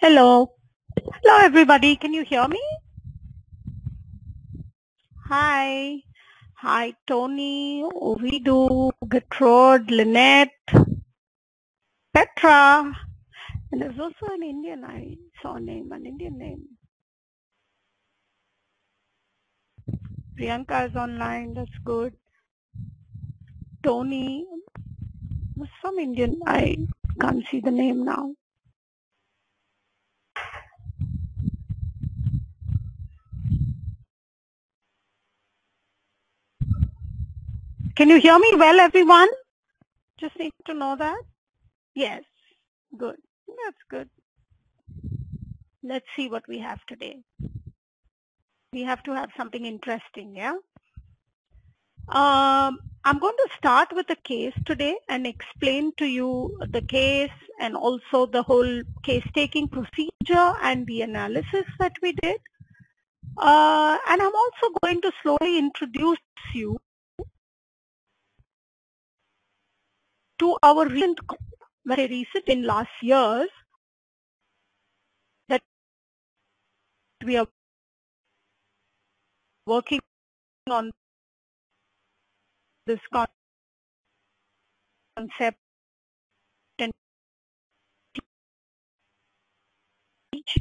Hello. Hello, everybody. Can you hear me? Hi. Hi, Tony, Ovidu, Gertrude, Lynette, Petra. And there's also an Indian I saw a name, an Indian name. Priyanka is online. That's good. Tony, some Indian. I can't see the name now. Can you hear me well, everyone? Just need to know that. Yes. Good. That's good. Let's see what we have today. We have to have something interesting, yeah? Um, I'm going to start with a case today and explain to you the case and also the whole case taking procedure and the analysis that we did. Uh, and I'm also going to slowly introduce you to our recent, very recent in last years that we are working on this concept and teach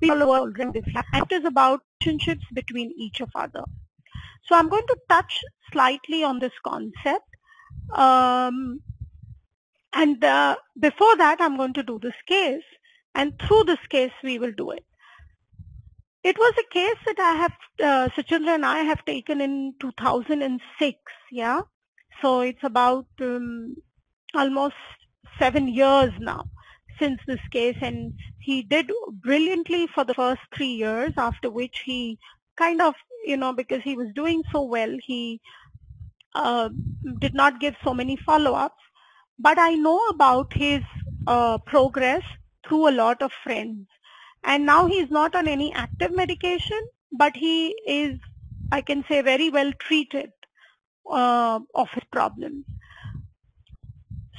people world it is about relationships between each of other. So I'm going to touch slightly on this concept. Um, and uh, before that, I'm going to do this case. And through this case, we will do it. It was a case that I have, uh, and I have taken in 2006. Yeah. So it's about um, almost seven years now since this case and he did brilliantly for the first three years after which he kind of, you know, because he was doing so well, he uh, did not give so many follow-ups but I know about his uh, progress through a lot of friends. And now he's not on any active medication, but he is, I can say, very well treated uh, of his problems.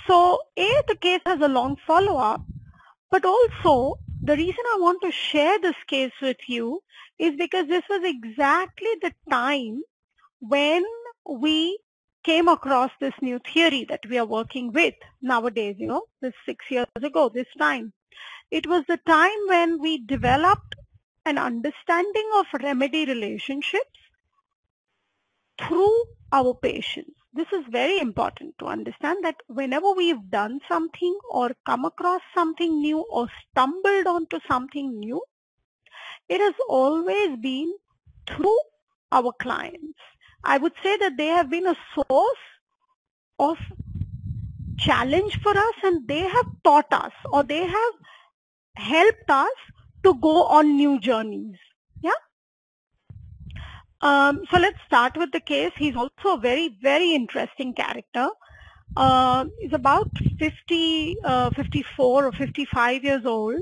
So, A, the case has a long follow-up, but also the reason I want to share this case with you is because this was exactly the time when we came across this new theory that we are working with nowadays, you know, this six years ago, this time. It was the time when we developed an understanding of remedy relationships through our patients. This is very important to understand that whenever we've done something or come across something new or stumbled onto something new, it has always been through our clients. I would say that they have been a source of challenge for us and they have taught us or they have helped us to go on new journeys. Yeah. Um, so let's start with the case. He's also a very, very interesting character. Uh, he's about 50, uh, 54 or 55 years old.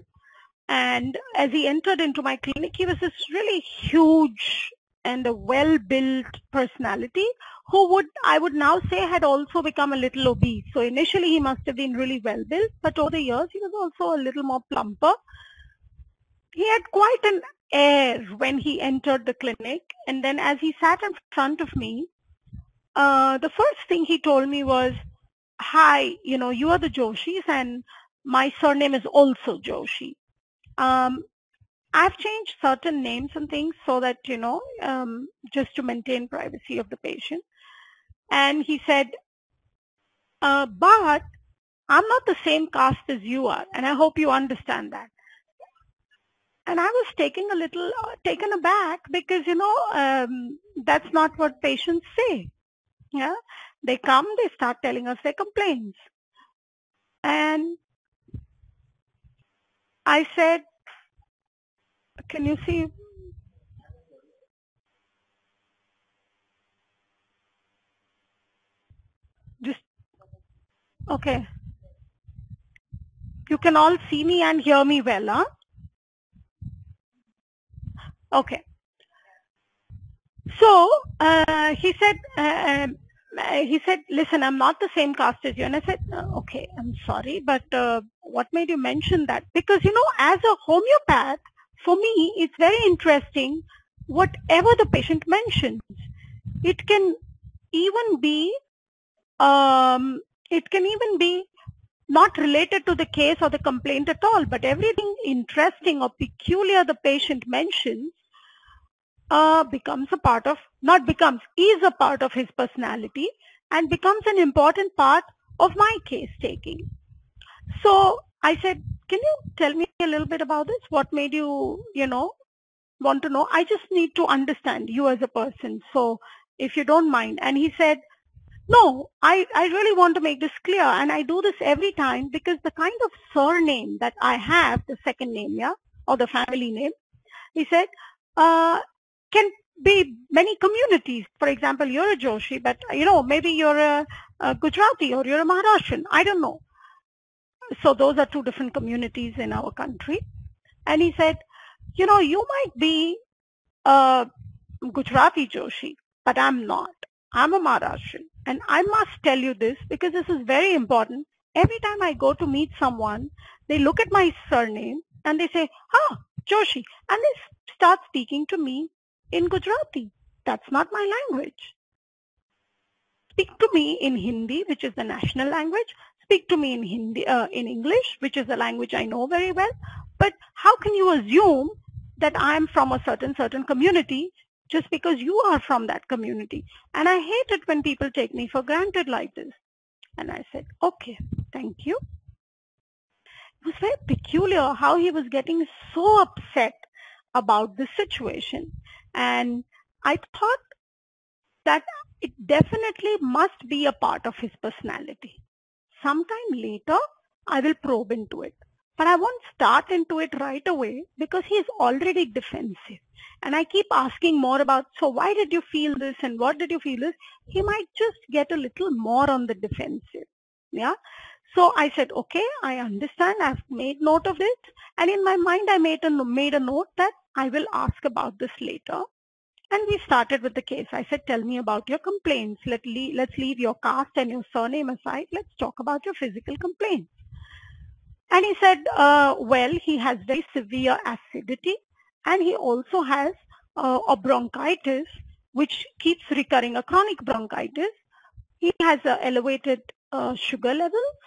And as he entered into my clinic, he was this really huge and a well-built personality who would, I would now say, had also become a little obese. So initially he must have been really well-built, but over the years he was also a little more plumper. He had quite an air when he entered the clinic. And then as he sat in front of me, uh, the first thing he told me was, hi, you know, you are the Joshis and my surname is also Joshi. Um, I've changed certain names and things so that, you know, um, just to maintain privacy of the patient. And he said, uh, but I'm not the same caste as you are, and I hope you understand that. And I was taking a little uh, taken aback because, you know, um, that's not what patients say. Yeah, they come, they start telling us their complaints. And I said, can you see? Just, okay. You can all see me and hear me well, huh? Okay. So, uh, he said, uh, uh, he said, listen, I'm not the same caste as you. And I said, uh, okay, I'm sorry, but uh, what made you mention that? Because, you know, as a homeopath, for me, it's very interesting whatever the patient mentions. It can even be, um, it can even be not related to the case or the complaint at all, but everything interesting or peculiar the patient mentions uh, becomes a part of, not becomes, is a part of his personality and becomes an important part of my case taking. So I said, can you tell me a little bit about this? What made you, you know, want to know? I just need to understand you as a person. So if you don't mind. And he said, no, I, I really want to make this clear and I do this every time because the kind of surname that I have, the second name, yeah, or the family name, he said, uh, can be many communities. For example, you're a Joshi, but you know, maybe you're a, a Gujarati or you're a Maharashtrian. I don't know. So those are two different communities in our country. And he said, you know, you might be a Gujarati Joshi, but I'm not. I'm a Maharashtrian. And I must tell you this because this is very important. Every time I go to meet someone, they look at my surname and they say, ah, Joshi. And they start speaking to me in Gujarati. That's not my language. Speak to me in Hindi, which is the national language. Speak to me in Hindi, uh, in English, which is a language I know very well. But how can you assume that I'm from a certain, certain community just because you are from that community? And I hate it when people take me for granted like this. And I said, okay, thank you. It was very peculiar how he was getting so upset about the situation. And I thought that it definitely must be a part of his personality. Sometime later, I will probe into it. But I won't start into it right away because he is already defensive. And I keep asking more about, so why did you feel this and what did you feel this? He might just get a little more on the defensive. Yeah. So I said, okay, I understand. I've made note of it. And in my mind, I made a, made a note that I will ask about this later. And we started with the case. I said, tell me about your complaints. Let le let's leave your caste and your surname aside. Let's talk about your physical complaints. And he said, uh, well, he has very severe acidity and he also has uh, a bronchitis, which keeps recurring, a chronic bronchitis. He has uh, elevated uh, sugar levels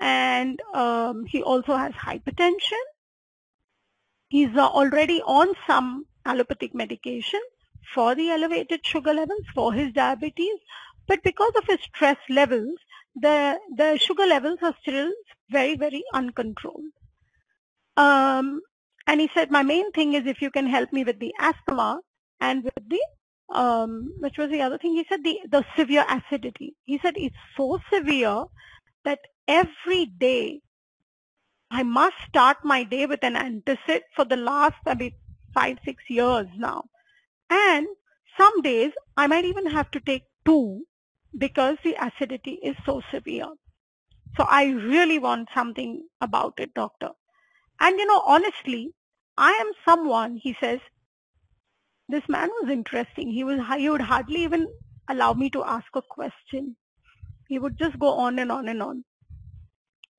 and um, he also has hypertension He's uh, already on some allopathic medication for the elevated sugar levels for his diabetes. But because of his stress levels, the, the sugar levels are still very, very uncontrolled. Um, and he said, my main thing is if you can help me with the asthma and with the, um, which was the other thing? He said the, the severe acidity. He said it's so severe that every day I must start my day with an antacid for the last I maybe five, six years now. And some days I might even have to take two because the acidity is so severe. So I really want something about it, doctor. And you know, honestly, I am someone, he says, this man was interesting. He was, he would hardly even allow me to ask a question. He would just go on and on and on.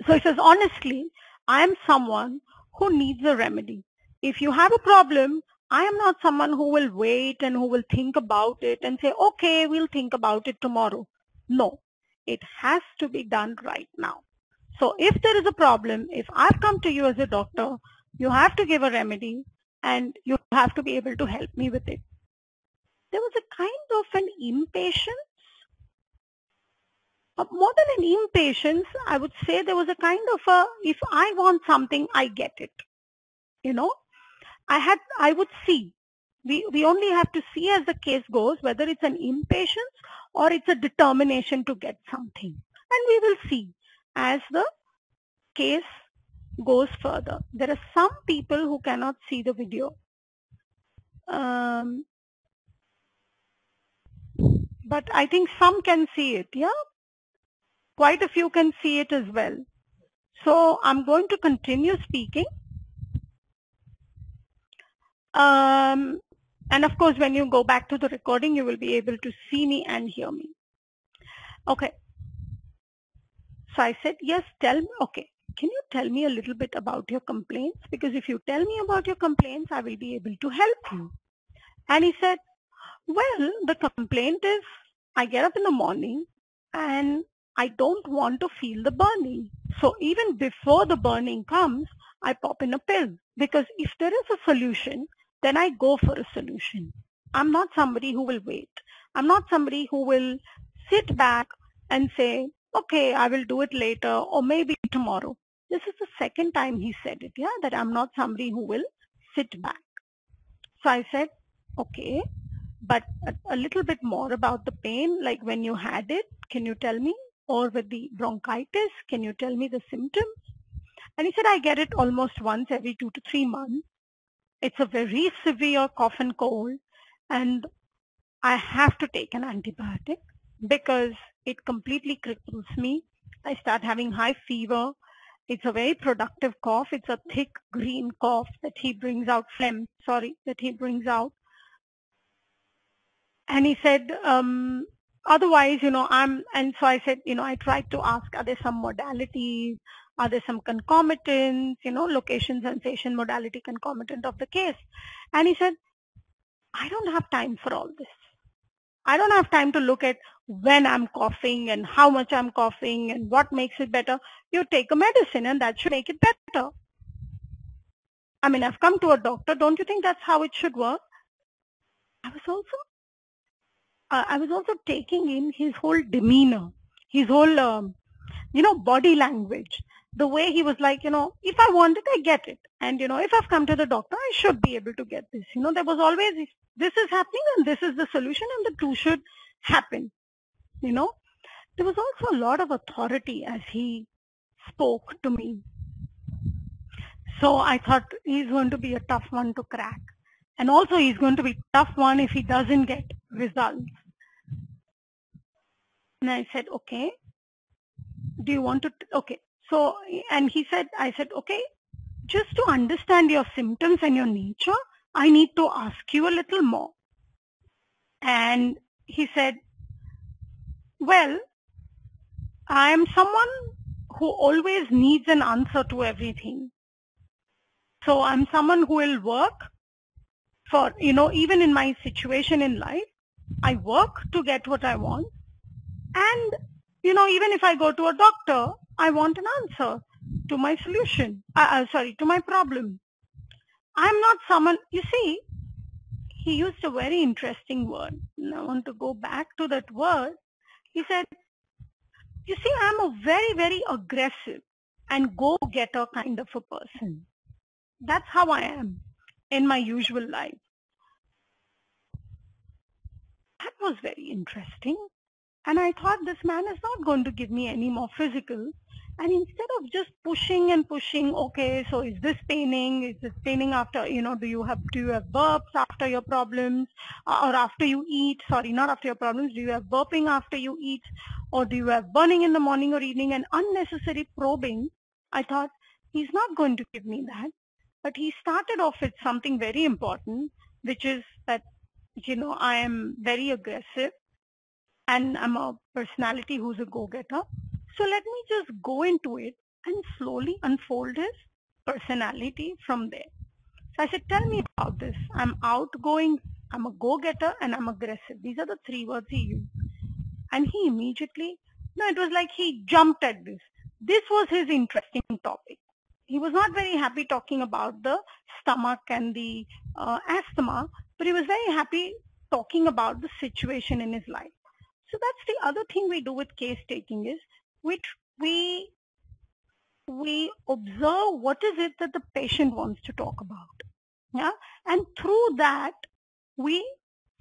So he says, honestly, I am someone who needs a remedy. If you have a problem, I am not someone who will wait and who will think about it and say, okay, we'll think about it tomorrow. No, it has to be done right now. So if there is a problem, if I've come to you as a doctor, you have to give a remedy and you have to be able to help me with it. There was a kind of an impatience uh, more than an impatience, I would say there was a kind of a, if I want something, I get it. You know, I had, I would see. We, we only have to see as the case goes, whether it's an impatience or it's a determination to get something. And we will see as the case goes further. There are some people who cannot see the video. Um, but I think some can see it, yeah? quite a few can see it as well. So I'm going to continue speaking. Um, and of course, when you go back to the recording, you will be able to see me and hear me. Okay. So I said, yes, tell me. Okay. Can you tell me a little bit about your complaints? Because if you tell me about your complaints, I will be able to help you. And he said, well, the complaint is I get up in the morning and I don't want to feel the burning. So even before the burning comes, I pop in a pill because if there is a solution, then I go for a solution. I'm not somebody who will wait. I'm not somebody who will sit back and say, okay, I will do it later or maybe tomorrow. This is the second time he said it, yeah, that I'm not somebody who will sit back. So I said, okay, but a, a little bit more about the pain, like when you had it, can you tell me? Or with the bronchitis, can you tell me the symptoms? And he said, I get it almost once every two to three months. It's a very severe cough and cold and I have to take an antibiotic because it completely cripples me. I start having high fever. It's a very productive cough. It's a thick green cough that he brings out, phlegm, sorry, that he brings out. And he said, um, otherwise, you know, I'm, and so I said, you know, I tried to ask, are there some modalities? Are there some concomitants, you know, location, sensation, modality, concomitant of the case? And he said, I don't have time for all this. I don't have time to look at when I'm coughing and how much I'm coughing and what makes it better. You take a medicine and that should make it better. I mean, I've come to a doctor. Don't you think that's how it should work? I was also, uh, I was also taking in his whole demeanor, his whole, um, you know, body language the way he was like, you know, if I want it, I get it. And, you know, if I've come to the doctor, I should be able to get this. You know, there was always, this is happening and this is the solution and the two should happen. You know, there was also a lot of authority as he spoke to me. So I thought he's going to be a tough one to crack. And also he's going to be tough one if he doesn't get results. And I said, okay, do you want to, okay, so, and he said, I said, okay, just to understand your symptoms and your nature, I need to ask you a little more. And he said, well, I am someone who always needs an answer to everything. So I'm someone who will work for, you know, even in my situation in life, I work to get what I want. And, you know, even if I go to a doctor, I want an answer to my solution. Uh, uh, sorry, to my problem. I'm not someone, you see, he used a very interesting word. And I want to go back to that word. He said, you see, I'm a very, very aggressive and go-getter kind of a person. That's how I am in my usual life. That was very interesting. And I thought this man is not going to give me any more physical. And instead of just pushing and pushing, okay, so is this paining? Is this paining after, you know, do you have, do you have burps after your problems uh, or after you eat? Sorry, not after your problems. Do you have burping after you eat or do you have burning in the morning or evening and unnecessary probing? I thought he's not going to give me that. But he started off with something very important, which is that, you know, I am very aggressive and I'm a personality who's a go-getter. So let me just go into it and slowly unfold his personality from there. So I said, tell me about this. I'm outgoing, I'm a go-getter, and I'm aggressive. These are the three words he used. And he immediately, no, it was like he jumped at this. This was his interesting topic. He was not very happy talking about the stomach and the uh, asthma, but he was very happy talking about the situation in his life. So that's the other thing we do with case taking is which we we observe what is it that the patient wants to talk about. Yeah. And through that, we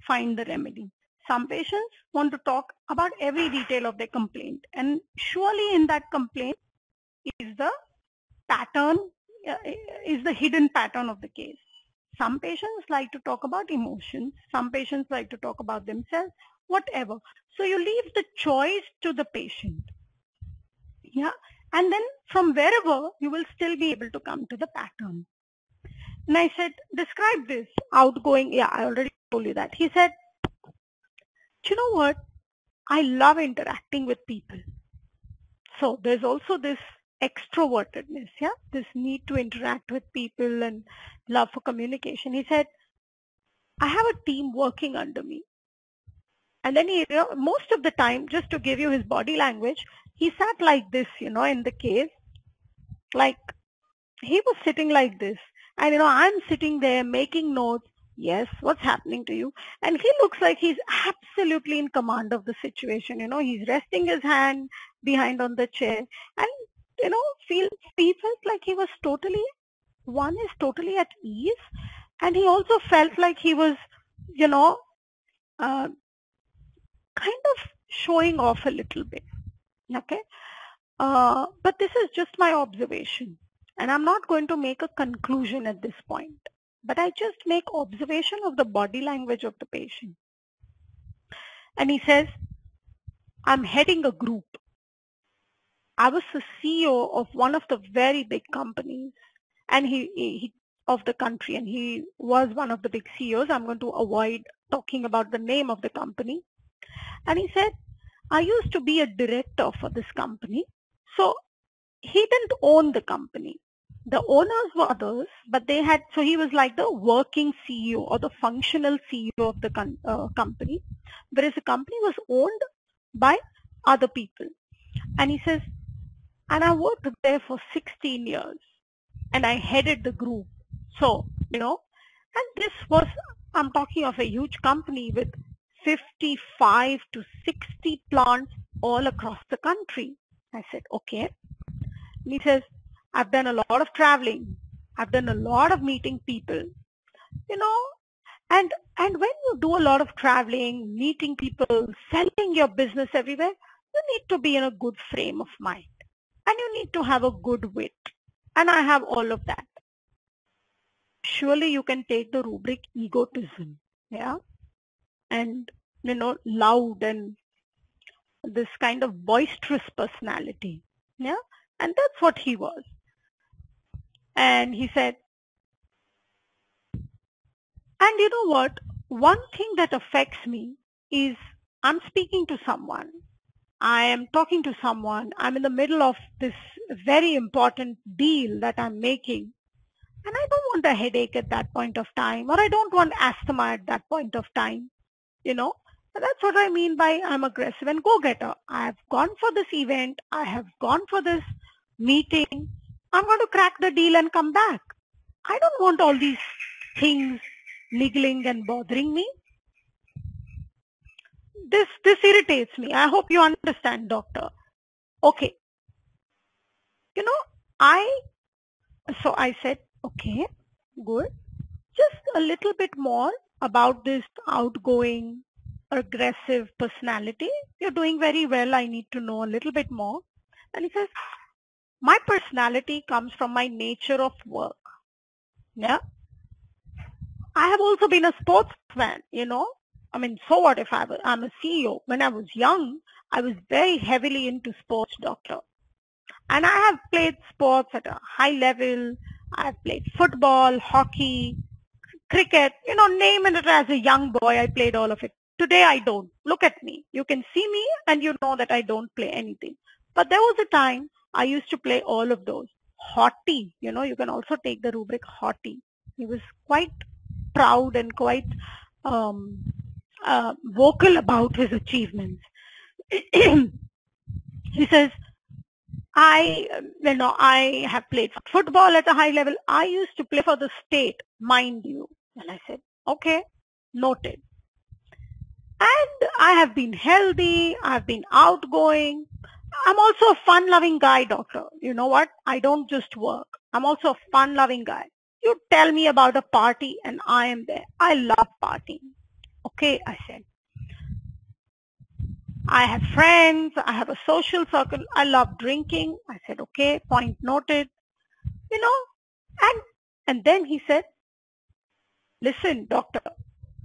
find the remedy. Some patients want to talk about every detail of their complaint. And surely in that complaint is the pattern, uh, is the hidden pattern of the case. Some patients like to talk about emotions. Some patients like to talk about themselves, whatever. So you leave the choice to the patient. Yeah. And then from wherever you will still be able to come to the pattern. And I said, describe this outgoing. Yeah, I already told you that. He said, you know what? I love interacting with people. So there's also this extrovertedness, yeah, this need to interact with people and love for communication. He said, I have a team working under me. And then he, most of the time, just to give you his body language, he sat like this, you know, in the cave. Like, he was sitting like this. And, you know, I'm sitting there making notes. Yes, what's happening to you? And he looks like he's absolutely in command of the situation. You know, he's resting his hand behind on the chair. And, you know, feel, he felt like he was totally, one is totally at ease. And he also felt like he was, you know, uh, kind of showing off a little bit. Okay. Uh, but this is just my observation. And I'm not going to make a conclusion at this point. But I just make observation of the body language of the patient. And he says, I'm heading a group. I was the CEO of one of the very big companies and he, he of the country and he was one of the big CEOs. I'm going to avoid talking about the name of the company. And he said, I used to be a director for this company. So he didn't own the company. The owners were others, but they had, so he was like the working CEO or the functional CEO of the con, uh, company, whereas the company was owned by other people. And he says, and I worked there for 16 years and I headed the group. So, you know, and this was, I'm talking of a huge company with 55 to 60 plants all across the country. I said, okay. He says, I've done a lot of traveling. I've done a lot of meeting people. You know, and and when you do a lot of traveling, meeting people, selling your business everywhere, you need to be in a good frame of mind. And you need to have a good wit. And I have all of that. Surely you can take the rubric egotism. Yeah and you know loud and this kind of boisterous personality. Yeah? And that's what he was. And he said and you know what? One thing that affects me is i'm speaking to someone. I am talking to someone. I'm in the middle of this very important deal that i'm making. And i don't want a headache at that point of time or i don't want asthma at that point of time you know that's what I mean by I'm aggressive and go-getter. I have gone for this event. I have gone for this meeting. I'm going to crack the deal and come back. I don't want all these things niggling and bothering me. This, this irritates me. I hope you understand, doctor. Okay. You know, I, so I said, okay, good. Just a little bit more about this outgoing, aggressive personality. You're doing very well. I need to know a little bit more. And he says, my personality comes from my nature of work. Yeah. I have also been a sportsman, you know. I mean, so what if I was, I'm a CEO? When I was young, I was very heavily into sports, doctor. And I have played sports at a high level. I've played football, hockey, cricket, you know, name it as a young boy, I played all of it. Today I don't. Look at me. You can see me and you know that I don't play anything. But there was a time I used to play all of those. Haughty, you know, you can also take the rubric haughty. He was quite proud and quite um, uh, vocal about his achievements. he says, I, you know, I have played football at a high level. I used to play for the state, mind you. And I said, okay, noted. And I have been healthy. I've been outgoing. I'm also a fun-loving guy, doctor. You know what? I don't just work. I'm also a fun-loving guy. You tell me about a party and I am there. I love partying. Okay, I said. I have friends. I have a social circle. I love drinking. I said, okay, point noted. You know, and, and then he said, listen, doctor,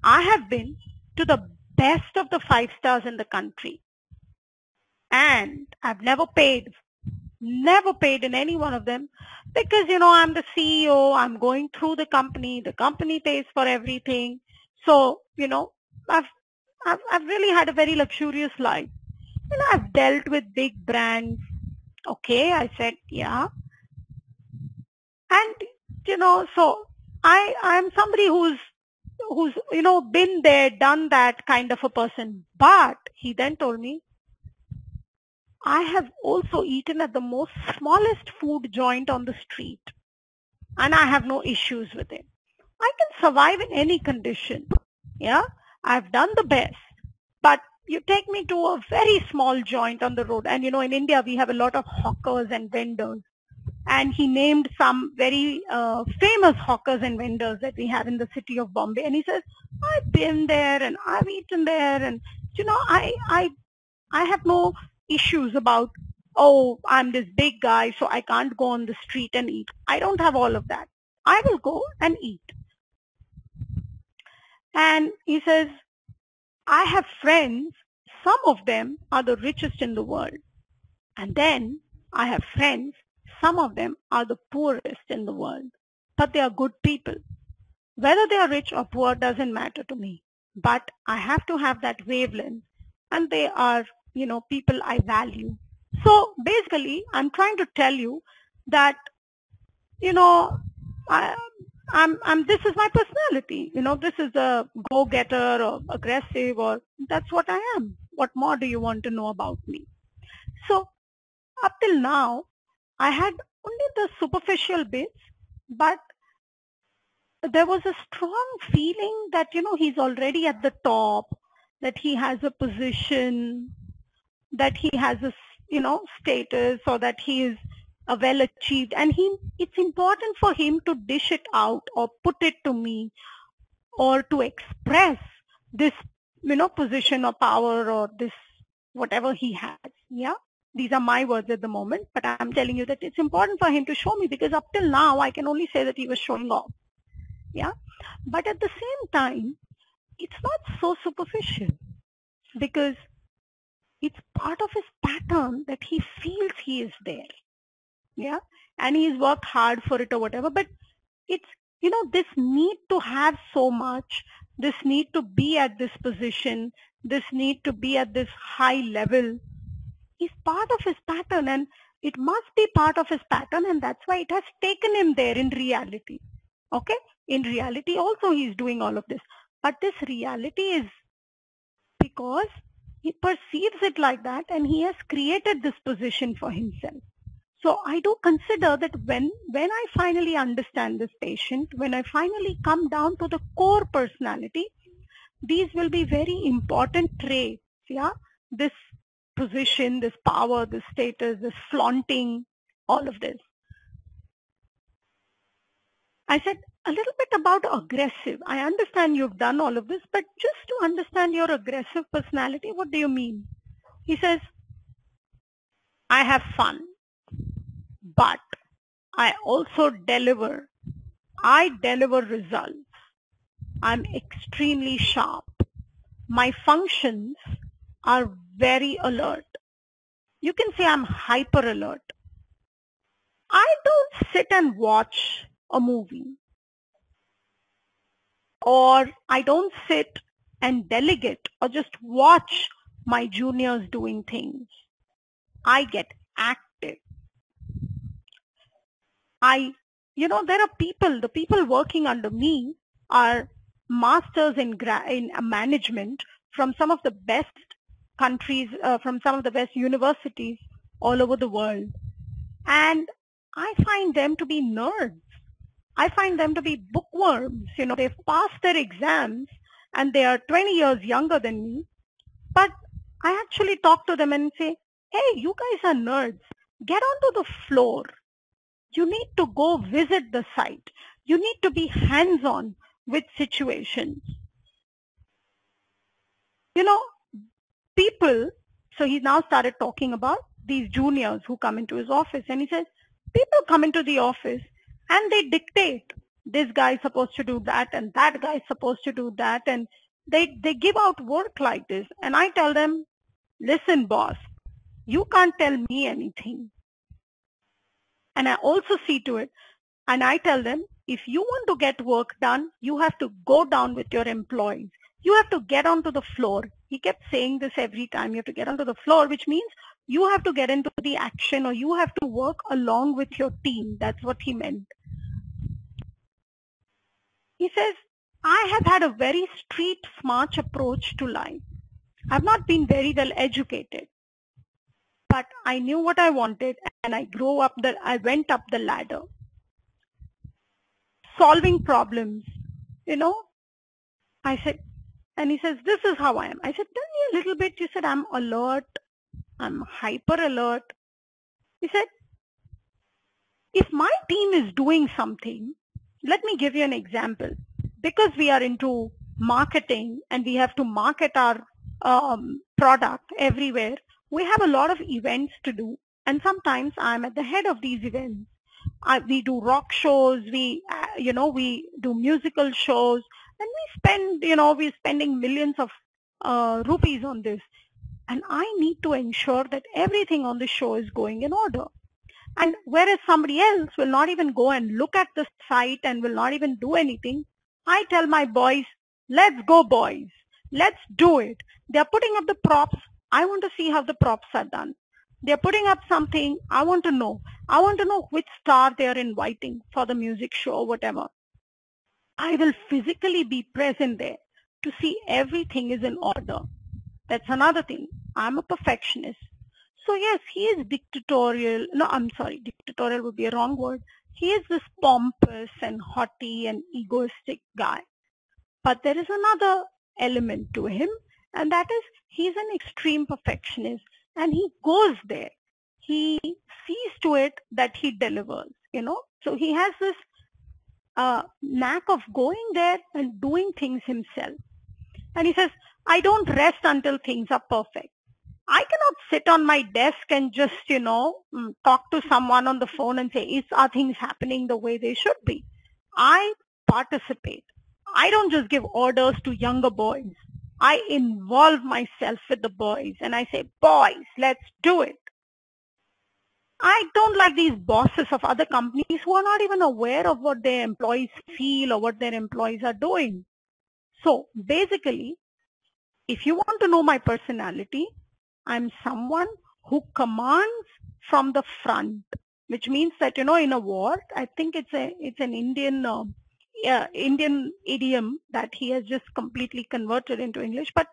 I have been to the best of the five stars in the country. And I've never paid, never paid in any one of them because, you know, I'm the CEO, I'm going through the company, the company pays for everything. So, you know, I've, I've, I've really had a very luxurious life. you know, I've dealt with big brands. Okay, I said, yeah. And, you know, so I, I'm somebody who's, who's, you know, been there, done that kind of a person. But he then told me, I have also eaten at the most smallest food joint on the street and I have no issues with it. I can survive in any condition. Yeah, I've done the best. But you take me to a very small joint on the road and you know in India we have a lot of hawkers and vendors and he named some very uh, famous hawkers and vendors that we have in the city of Bombay. And he says I've been there and I've eaten there and you know I I I have no issues about oh I'm this big guy so I can't go on the street and eat. I don't have all of that. I will go and eat. And he says I have friends, some of them are the richest in the world. And then I have friends, some of them are the poorest in the world. But they are good people. Whether they are rich or poor doesn't matter to me. But I have to have that wavelength and they are, you know, people I value. So basically, I'm trying to tell you that, you know, I, I'm, I'm, this is my personality. You know, this is a go-getter or aggressive or that's what I am. What more do you want to know about me? So up till now, I had only the superficial bits, but there was a strong feeling that, you know, he's already at the top, that he has a position, that he has a, you know, status or that he is a well achieved and he it's important for him to dish it out or put it to me or to express this you know position or power or this whatever he has. Yeah these are my words at the moment but i'm telling you that it's important for him to show me because up till now i can only say that he was showing off. Yeah? But at the same time it's not so superficial because it's part of his pattern that he feels he is there. Yeah? And he's worked hard for it or whatever but it's you know this need to have so much this need to be at this position this need to be at this high level is part of his pattern and it must be part of his pattern and that's why it has taken him there in reality. Okay? In reality also he's doing all of this. But this reality is because he perceives it like that and he has created this position for himself. So I do consider that when, when I finally understand this patient, when I finally come down to the core personality, these will be very important traits, yeah? This position, this power, this status, this flaunting, all of this. I said a little bit about aggressive. I understand you've done all of this, but just to understand your aggressive personality, what do you mean? He says, I have fun but I also deliver. I deliver results. I'm extremely sharp. My functions are very alert. You can say I'm hyper alert. I don't sit and watch a movie. Or I don't sit and delegate or just watch my juniors doing things. I get active. I, you know, there are people, the people working under me are masters in, in management from some of the best countries, uh, from some of the best universities all over the world. And I find them to be nerds. I find them to be bookworms. You know, they've passed their exams and they are 20 years younger than me. But I actually talk to them and say, hey, you guys are nerds. Get onto the floor you need to go visit the site. You need to be hands-on with situations. You know, people, so he now started talking about these juniors who come into his office and he says, people come into the office and they dictate this guy is supposed to do that and that guy is supposed to do that and they, they give out work like this and I tell them, listen boss, you can't tell me anything. And I also see to it, and I tell them, if you want to get work done, you have to go down with your employees. You have to get onto the floor. He kept saying this every time you have to get onto the floor, which means you have to get into the action or you have to work along with your team. That's what he meant. He says, I have had a very street smart approach to life. I've not been very well educated, but I knew what I wanted and I grew up the, I went up the ladder. Solving problems, you know, I said, and he says, this is how I am. I said, tell me a little bit. You said, I'm alert. I'm hyper alert. He said, if my team is doing something, let me give you an example. Because we are into marketing and we have to market our um, product everywhere, we have a lot of events to do. And sometimes I'm at the head of these events. I, we do rock shows, we, uh, you know, we do musical shows, and we spend, you know, we're spending millions of uh, rupees on this. And I need to ensure that everything on the show is going in order. And whereas somebody else will not even go and look at the site and will not even do anything, I tell my boys, let's go boys. Let's do it. They're putting up the props. I want to see how the props are done. They're putting up something. I want to know. I want to know which star they are inviting for the music show or whatever. I will physically be present there to see everything is in order. That's another thing. I'm a perfectionist. So yes, he is dictatorial. No, I'm sorry, dictatorial would be a wrong word. He is this pompous and haughty and egoistic guy. But there is another element to him, and that is he's an extreme perfectionist and he goes there. He sees to it that he delivers, you know. So he has this uh, knack of going there and doing things himself. And he says, I don't rest until things are perfect. I cannot sit on my desk and just, you know, mm, talk to someone on the phone and say, is, are things happening the way they should be? I participate. I don't just give orders to younger boys. I involve myself with the boys and I say, boys, let's do it. I don't like these bosses of other companies who are not even aware of what their employees feel or what their employees are doing. So basically, if you want to know my personality, I'm someone who commands from the front, which means that, you know, in a war, I think it's a, it's an Indian, uh, yeah, Indian idiom that he has just completely converted into English, but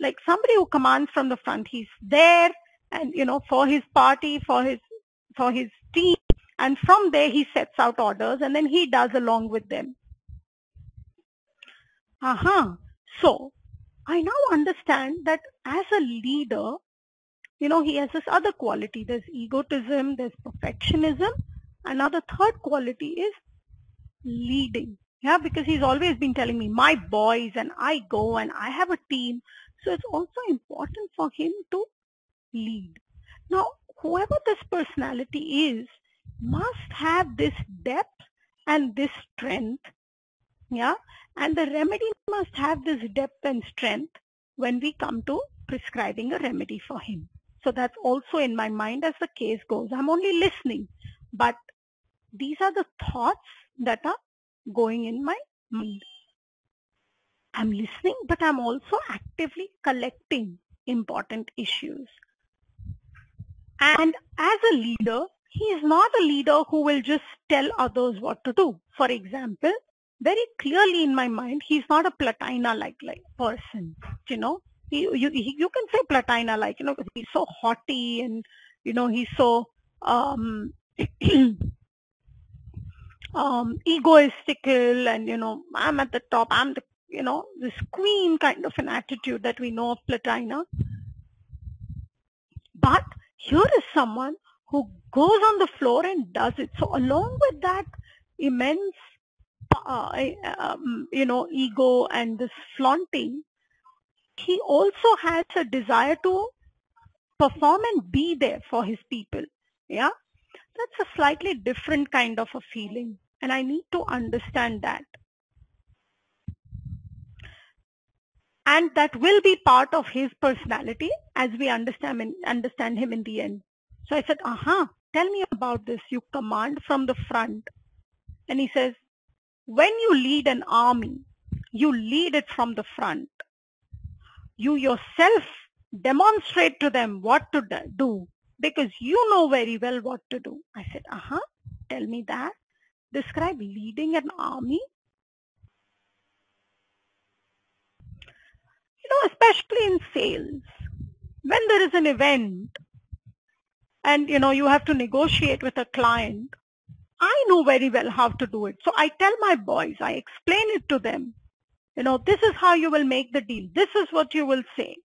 like somebody who commands from the front, he's there and, you know, for his party, for his, for his team, and from there he sets out orders and then he does along with them. Aha. Uh-huh. So I now understand that as a leader, you know, he has this other quality. There's egotism, there's perfectionism. Another third quality is leading. Yeah, because he's always been telling me, my boys and I go and I have a team. So it's also important for him to lead. Now, whoever this personality is must have this depth and this strength. Yeah, and the remedy must have this depth and strength when we come to prescribing a remedy for him. So that's also in my mind as the case goes. I'm only listening, but these are the thoughts that are going in my mind. I'm listening, but I'm also actively collecting important issues. And as a leader, he is not a leader who will just tell others what to do. For example, very clearly in my mind, he's not a Platina like like person. You know, he, you he, you can say Platina like you know he's so haughty and you know he's so um, um egoistical and you know I'm at the top. I'm the you know this queen kind of an attitude that we know of Platina. But here is someone who goes on the floor and does it. So along with that immense uh, um, you know, ego and this flaunting, he also has a desire to perform and be there for his people. Yeah, that's a slightly different kind of a feeling, and I need to understand that. And that will be part of his personality as we understand understand him in the end. So I said, "Aha, tell me about this. You command from the front," and he says, when you lead an army, you lead it from the front. you yourself demonstrate to them what to do because you know very well what to do. I said, uh-huh, tell me that. Describe leading an army. You know, especially in sales, when there is an event and, you know, you have to negotiate with a client, I know very well how to do it. So I tell my boys, I explain it to them. You know, this is how you will make the deal. This is what you will say.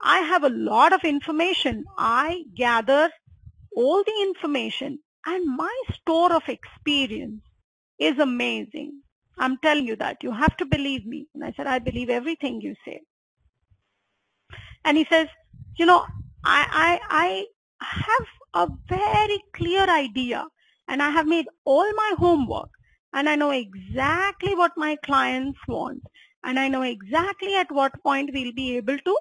I have a lot of information. I gather all the information and my store of experience is amazing. I'm telling you that. You have to believe me. And I said, I believe everything you say. And he says, you know, I, I, I have a very clear idea and I have made all my homework and I know exactly what my clients want and I know exactly at what point we'll be able to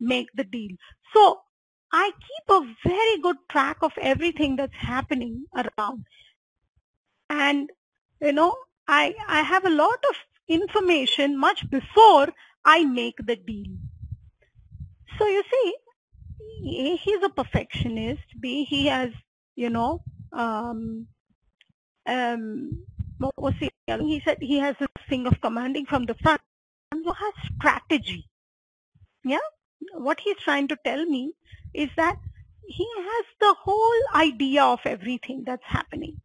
make the deal. So I keep a very good track of everything that's happening around. And, you know, I, I have a lot of information much before I make the deal. So you see, he's a perfectionist. B, he has, you know, um, um, what was he? He said he has this thing of commanding from the front and has strategy. Yeah? What he's trying to tell me is that he has the whole idea of everything that's happening.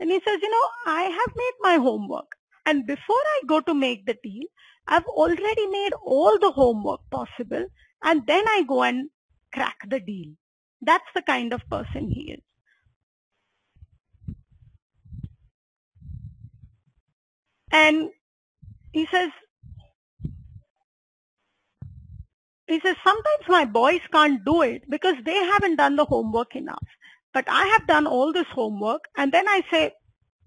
And he says, you know, I have made my homework. And before I go to make the deal, I've already made all the homework possible. And then I go and crack the deal. That's the kind of person he is. And he says, he says, sometimes my boys can't do it because they haven't done the homework enough. But I have done all this homework and then I say,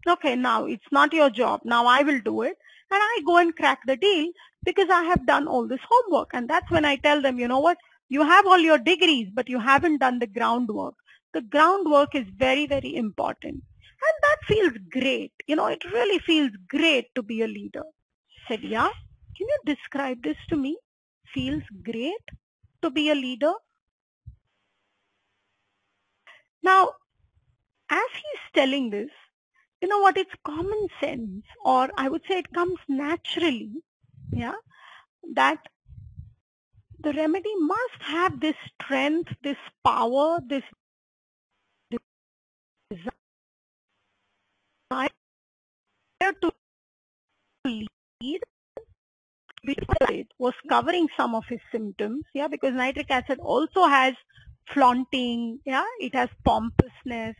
okay, now it's not your job. Now I will do it. And I go and crack the deal because I have done all this homework. And that's when I tell them, you know what? You have all your degrees, but you haven't done the groundwork. The groundwork is very, very important. And that feels great. You know, it really feels great to be a leader. I said, yeah, can you describe this to me? Feels great to be a leader? Now, as he's telling this, you know what, it's common sense, or I would say it comes naturally, yeah, that the remedy must have this strength, this power, this desire to lead. It was covering some of his symptoms yeah because nitric acid also has flaunting yeah it has pompousness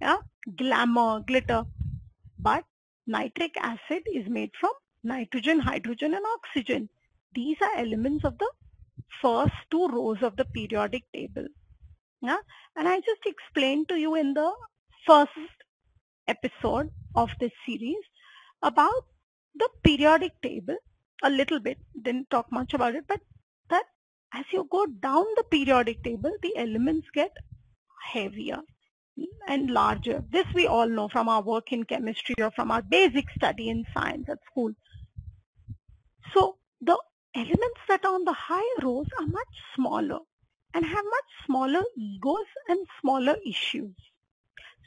yeah glamour glitter. But nitric acid is made from nitrogen hydrogen and oxygen these are elements of the first two rows of the periodic table yeah and i just explained to you in the first episode of this series about the periodic table a little bit, didn't talk much about it, but that as you go down the periodic table, the elements get heavier and larger. This we all know from our work in chemistry or from our basic study in science at school. So the elements that are on the higher rows are much smaller and have much smaller egos and smaller issues.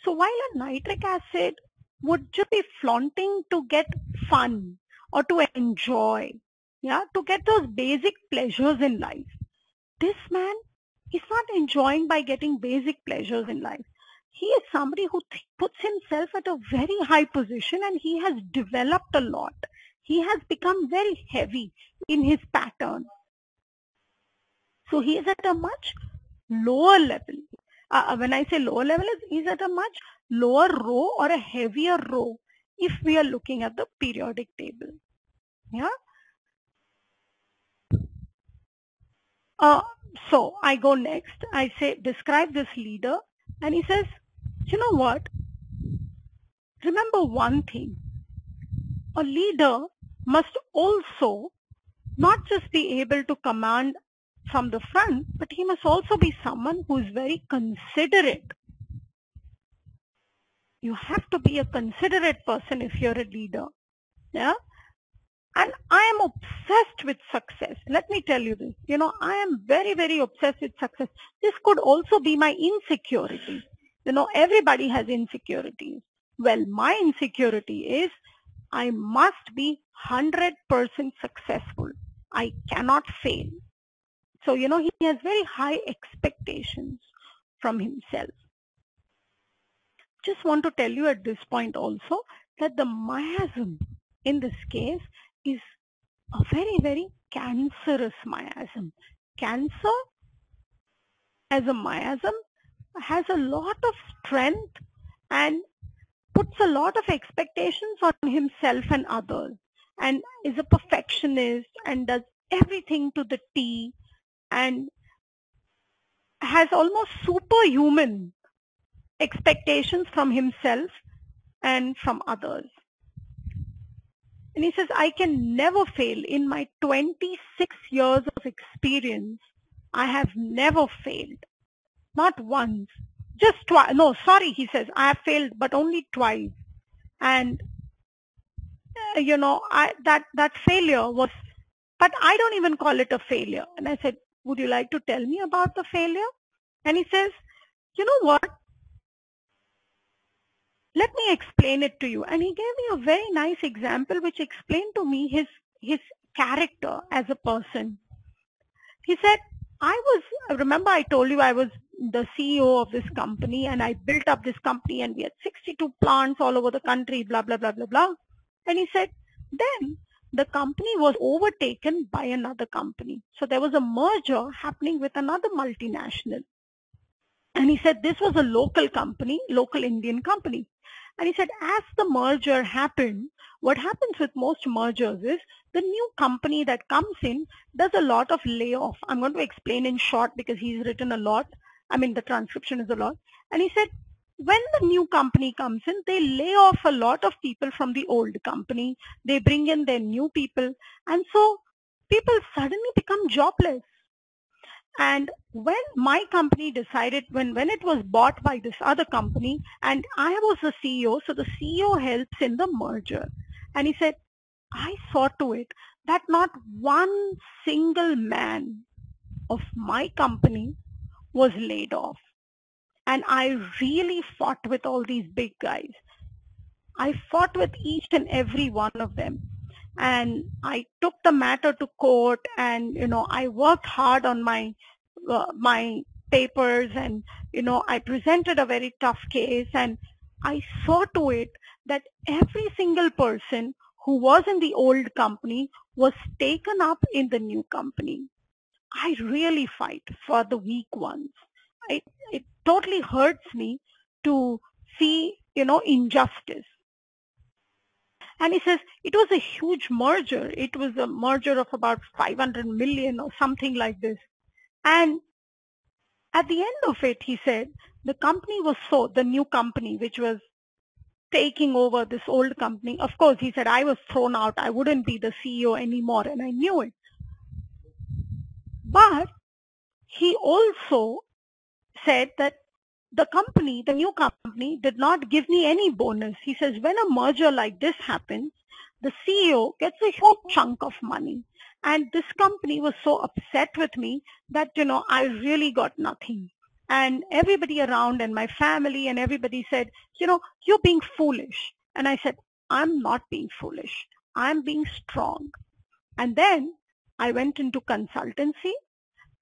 So while a nitric acid would just be flaunting to get fun or to enjoy, yeah, to get those basic pleasures in life. This man is not enjoying by getting basic pleasures in life. He is somebody who puts himself at a very high position and he has developed a lot. He has become very heavy in his pattern. So he is at a much lower level. Uh, uh when I say lower level, he's at a much lower row or a heavier row if we are looking at the periodic table. Yeah. Uh, so I go next. I say, describe this leader. And he says, you know what? Remember one thing. A leader must also not just be able to command from the front, but he must also be someone who is very considerate you have to be a considerate person if you're a leader. Yeah. And I am obsessed with success. Let me tell you this. You know, I am very, very obsessed with success. This could also be my insecurity. You know, everybody has insecurities. Well, my insecurity is I must be 100% successful. I cannot fail. So, you know, he has very high expectations from himself. Just want to tell you at this point also that the miasm in this case is a very, very cancerous miasm. Cancer as a miasm has a lot of strength and puts a lot of expectations on himself and others and is a perfectionist and does everything to the T and has almost superhuman expectations from himself and from others. And he says, I can never fail. In my 26 years of experience, I have never failed. Not once. Just twice. No, sorry, he says, I have failed, but only twice. And, uh, you know, I, that, that failure was, but I don't even call it a failure. And I said, would you like to tell me about the failure? And he says, you know what? Let me explain it to you. And he gave me a very nice example which explained to me his, his character as a person. He said, I was, remember I told you I was the CEO of this company and I built up this company and we had 62 plants all over the country, blah, blah, blah, blah, blah. And he said, then the company was overtaken by another company. So there was a merger happening with another multinational. And he said this was a local company, local Indian company. And he said as the merger happened, what happens with most mergers is the new company that comes in does a lot of layoff. I'm going to explain in short because he's written a lot. I mean, the transcription is a lot. And he said when the new company comes in, they lay off a lot of people from the old company. They bring in their new people. And so people suddenly become jobless. And when my company decided, when, when it was bought by this other company, and I was the CEO, so the CEO helps in the merger. And he said, I saw to it that not one single man of my company was laid off. And I really fought with all these big guys. I fought with each and every one of them. And I took the matter to court and, you know, I worked hard on my, uh, my papers and, you know, I presented a very tough case and I saw to it that every single person who was in the old company was taken up in the new company. I really fight for the weak ones. I, it totally hurts me to see, you know, injustice. And he says it was a huge merger. It was a merger of about 500 million or something like this. And at the end of it, he said, the company was sold, the new company, which was taking over this old company. Of course, he said, I was thrown out. I wouldn't be the CEO anymore. And I knew it. But he also said that the company, the new company, did not give me any bonus. He says, when a merger like this happens, the CEO gets a huge chunk of money. And this company was so upset with me that, you know, I really got nothing. And everybody around and my family and everybody said, you know, you're being foolish. And I said, I'm not being foolish. I'm being strong. And then I went into consultancy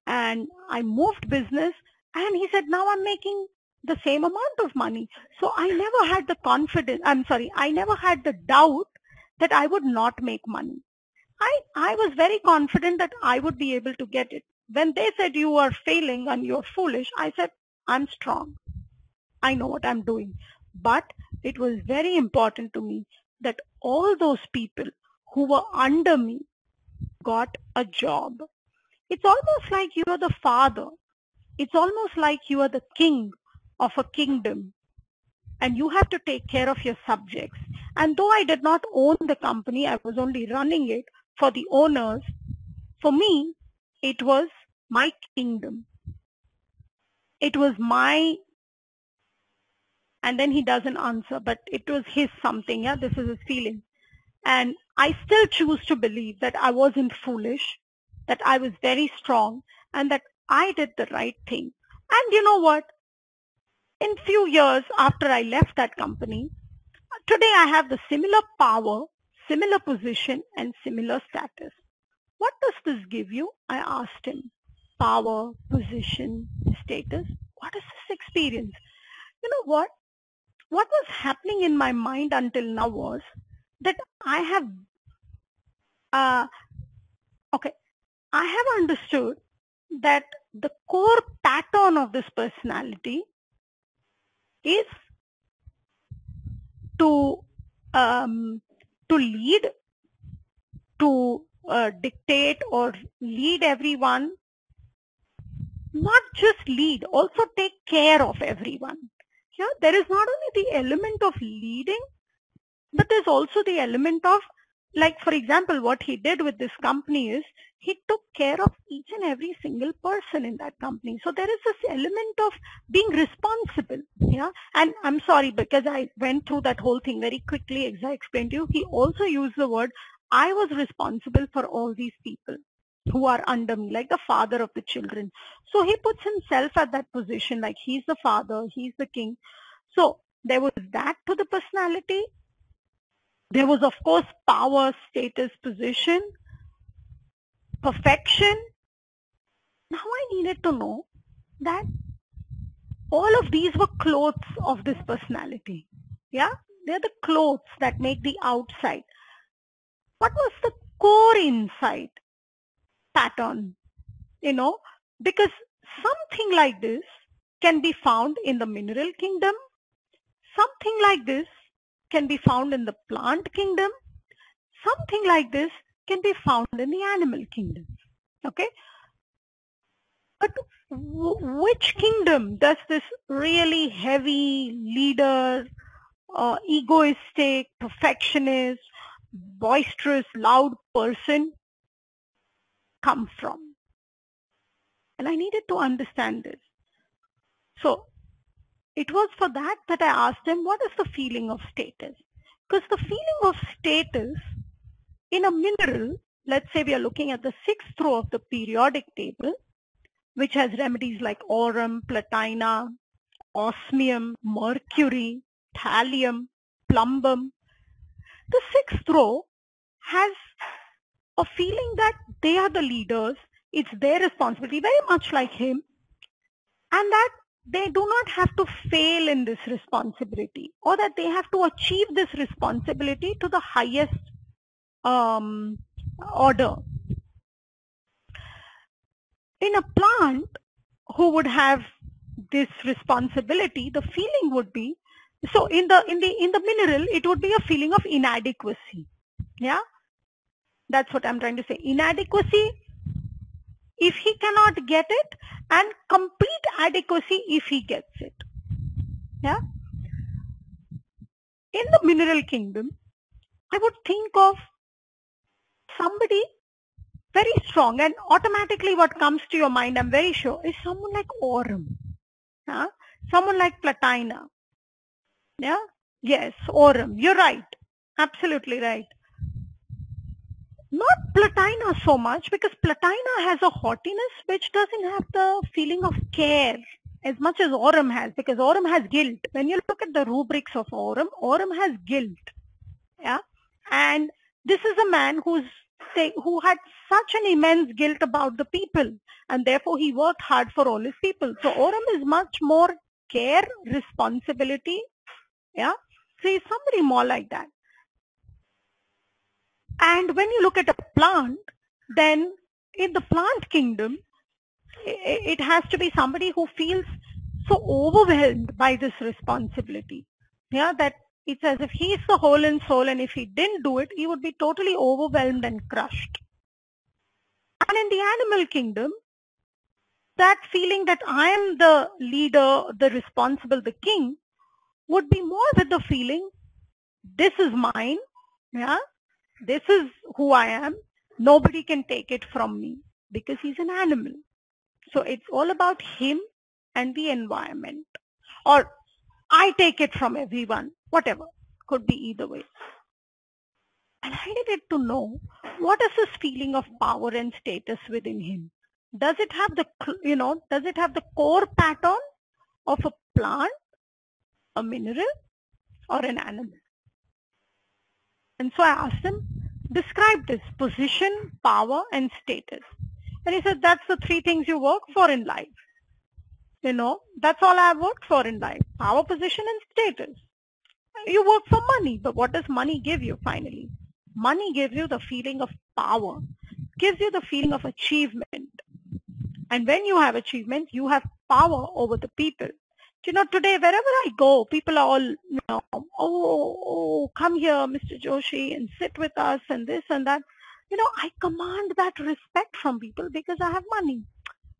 and I moved business and he said, now I'm making the same amount of money. So I never had the confidence, I'm sorry, I never had the doubt that I would not make money. I, I was very confident that I would be able to get it. When they said you are failing and you're foolish, I said, I'm strong. I know what I'm doing. But it was very important to me that all those people who were under me got a job. It's almost like you are the father it's almost like you are the king of a kingdom and you have to take care of your subjects. And though I did not own the company, I was only running it for the owners. For me, it was my kingdom. It was my, and then he doesn't answer, but it was his something. Yeah, this is his feeling. And I still choose to believe that I wasn't foolish, that I was very strong, and that I did the right thing. And you know what? In few years after I left that company, today I have the similar power, similar position, and similar status. What does this give you? I asked him. Power, position, status. What is this experience? You know what? What was happening in my mind until now was that I have, uh, okay, I have understood that the core pattern of this personality is to um, to lead, to uh, dictate or lead everyone, not just lead, also take care of everyone. Yeah, there is not only the element of leading, but there's also the element of, like for example, what he did with this company is he took care of each and every single person in that company. So there is this element of being responsible. Yeah. And I'm sorry because I went through that whole thing very quickly as I explained to you. He also used the word, I was responsible for all these people who are under me, like the father of the children. So he puts himself at that position, like he's the father, he's the king. So there was that to the personality. There was, of course, power, status, position perfection. Now I needed to know that all of these were clothes of this personality. Yeah, they're the clothes that make the outside. What was the core inside pattern? You know, because something like this can be found in the mineral kingdom. Something like this can be found in the plant kingdom. Something like this can be found in the animal kingdom. Okay? But which kingdom does this really heavy leader, uh, egoistic, perfectionist, boisterous, loud person come from? And I needed to understand this. So it was for that that I asked him, what is the feeling of status? Because the feeling of status in a mineral, let's say we are looking at the sixth row of the periodic table, which has remedies like aurum, platina, osmium, mercury, thallium, plumbum. The sixth row has a feeling that they are the leaders, it's their responsibility, very much like him, and that they do not have to fail in this responsibility or that they have to achieve this responsibility to the highest um, order. In a plant who would have this responsibility, the feeling would be so in the in the in the mineral it would be a feeling of inadequacy. Yeah, that's what I'm trying to say. Inadequacy if he cannot get it and complete adequacy if he gets it. Yeah. In the mineral kingdom, I would think of somebody very strong and automatically what comes to your mind, I'm very sure, is someone like Aurum. Huh? Someone like Platina. Yeah? Yes, Aurum. You're right. Absolutely right. Not Platina so much because Platina has a haughtiness which doesn't have the feeling of care as much as Aurum has because Aurum has guilt. When you look at the rubrics of Aurum, Aurum has guilt. Yeah. And this is a man who's say, who had such an immense guilt about the people and therefore he worked hard for all his people. So Aurum is much more care, responsibility. Yeah. He's somebody more like that. And when you look at a plant, then in the plant kingdom, it has to be somebody who feels so overwhelmed by this responsibility. Yeah, that it's as if he's the whole and soul and if he didn't do it, he would be totally overwhelmed and crushed. And in the animal kingdom, that feeling that I am the leader, the responsible, the king, would be more with the feeling, this is mine, yeah, this is who I am, nobody can take it from me because he's an animal. So it's all about him and the environment. Or I take it from everyone, whatever, could be either way. And I needed to know what is this feeling of power and status within him? Does it have the, you know, does it have the core pattern of a plant, a mineral, or an animal? And so I asked him, describe this position, power, and status. And he said, that's the three things you work for in life. You know, that's all I've worked for in life. Power, position, and status. You work for money, but what does money give you finally? Money gives you the feeling of power, gives you the feeling of achievement. And when you have achievement, you have power over the people. You know, today, wherever I go, people are all, you know, oh, oh, come here, Mr. Joshi, and sit with us, and this and that. You know, I command that respect from people because I have money.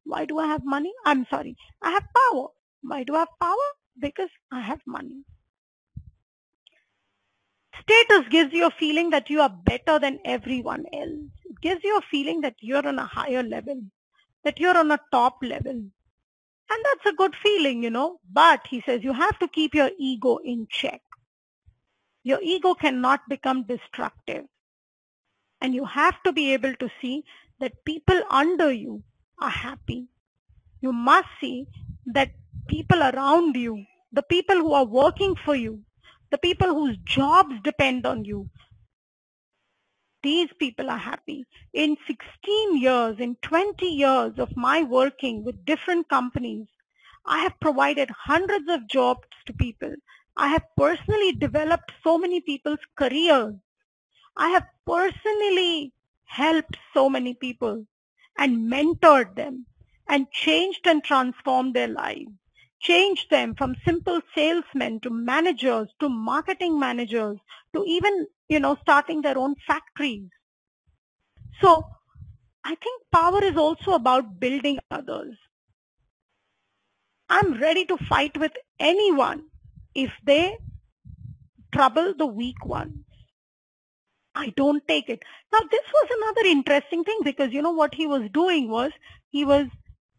Why do I have money? I'm sorry. I have power. Why do I have power? Because I have money. Status gives you a feeling that you are better than everyone else. It gives you a feeling that you're on a higher level, that you're on a top level. And that's a good feeling, you know. But he says you have to keep your ego in check. Your ego cannot become destructive. And you have to be able to see that people under you are happy. You must see that people around you, the people who are working for you, the people whose jobs depend on you, these people are happy. In 16 years, in 20 years of my working with different companies, I have provided hundreds of jobs to people. I have personally developed so many people's careers. I have personally helped so many people and mentored them and changed and transformed their lives. Changed them from simple salesmen to managers to marketing managers to even, you know, starting their own factories. So I think power is also about building others. I'm ready to fight with anyone if they trouble the weak ones. I don't take it. Now this was another interesting thing because you know what he was doing was he was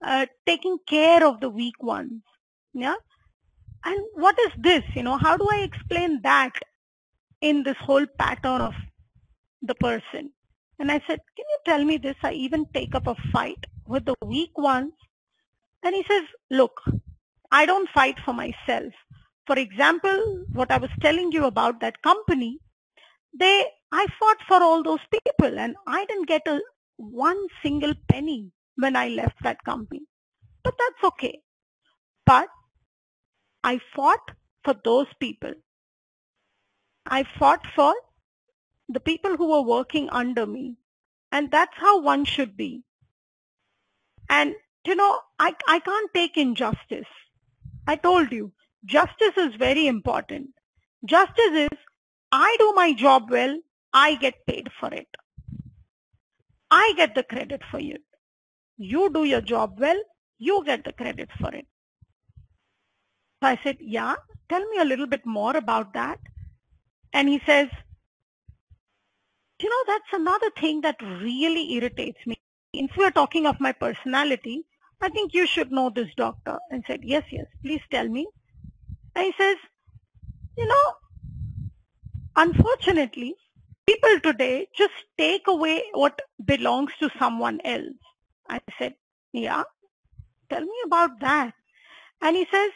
uh, taking care of the weak ones. Yeah. And what is this? You know, how do I explain that in this whole pattern of the person? And I said, can you tell me this? I even take up a fight with the weak ones. And he says, look, I don't fight for myself. For example, what I was telling you about that company, they, I fought for all those people and I didn't get a one single penny when I left that company. But that's okay. But I fought for those people. I fought for the people who were working under me. And that's how one should be. And, you know, I, I can't take injustice. I told you, justice is very important. Justice is, I do my job well, I get paid for it. I get the credit for it. You do your job well, you get the credit for it. So I said, yeah, tell me a little bit more about that. And he says, you know, that's another thing that really irritates me. If we're talking of my personality, I think you should know this doctor. And said, yes, yes, please tell me. And he says, you know, unfortunately, people today just take away what belongs to someone else. I said, yeah, tell me about that. And he says,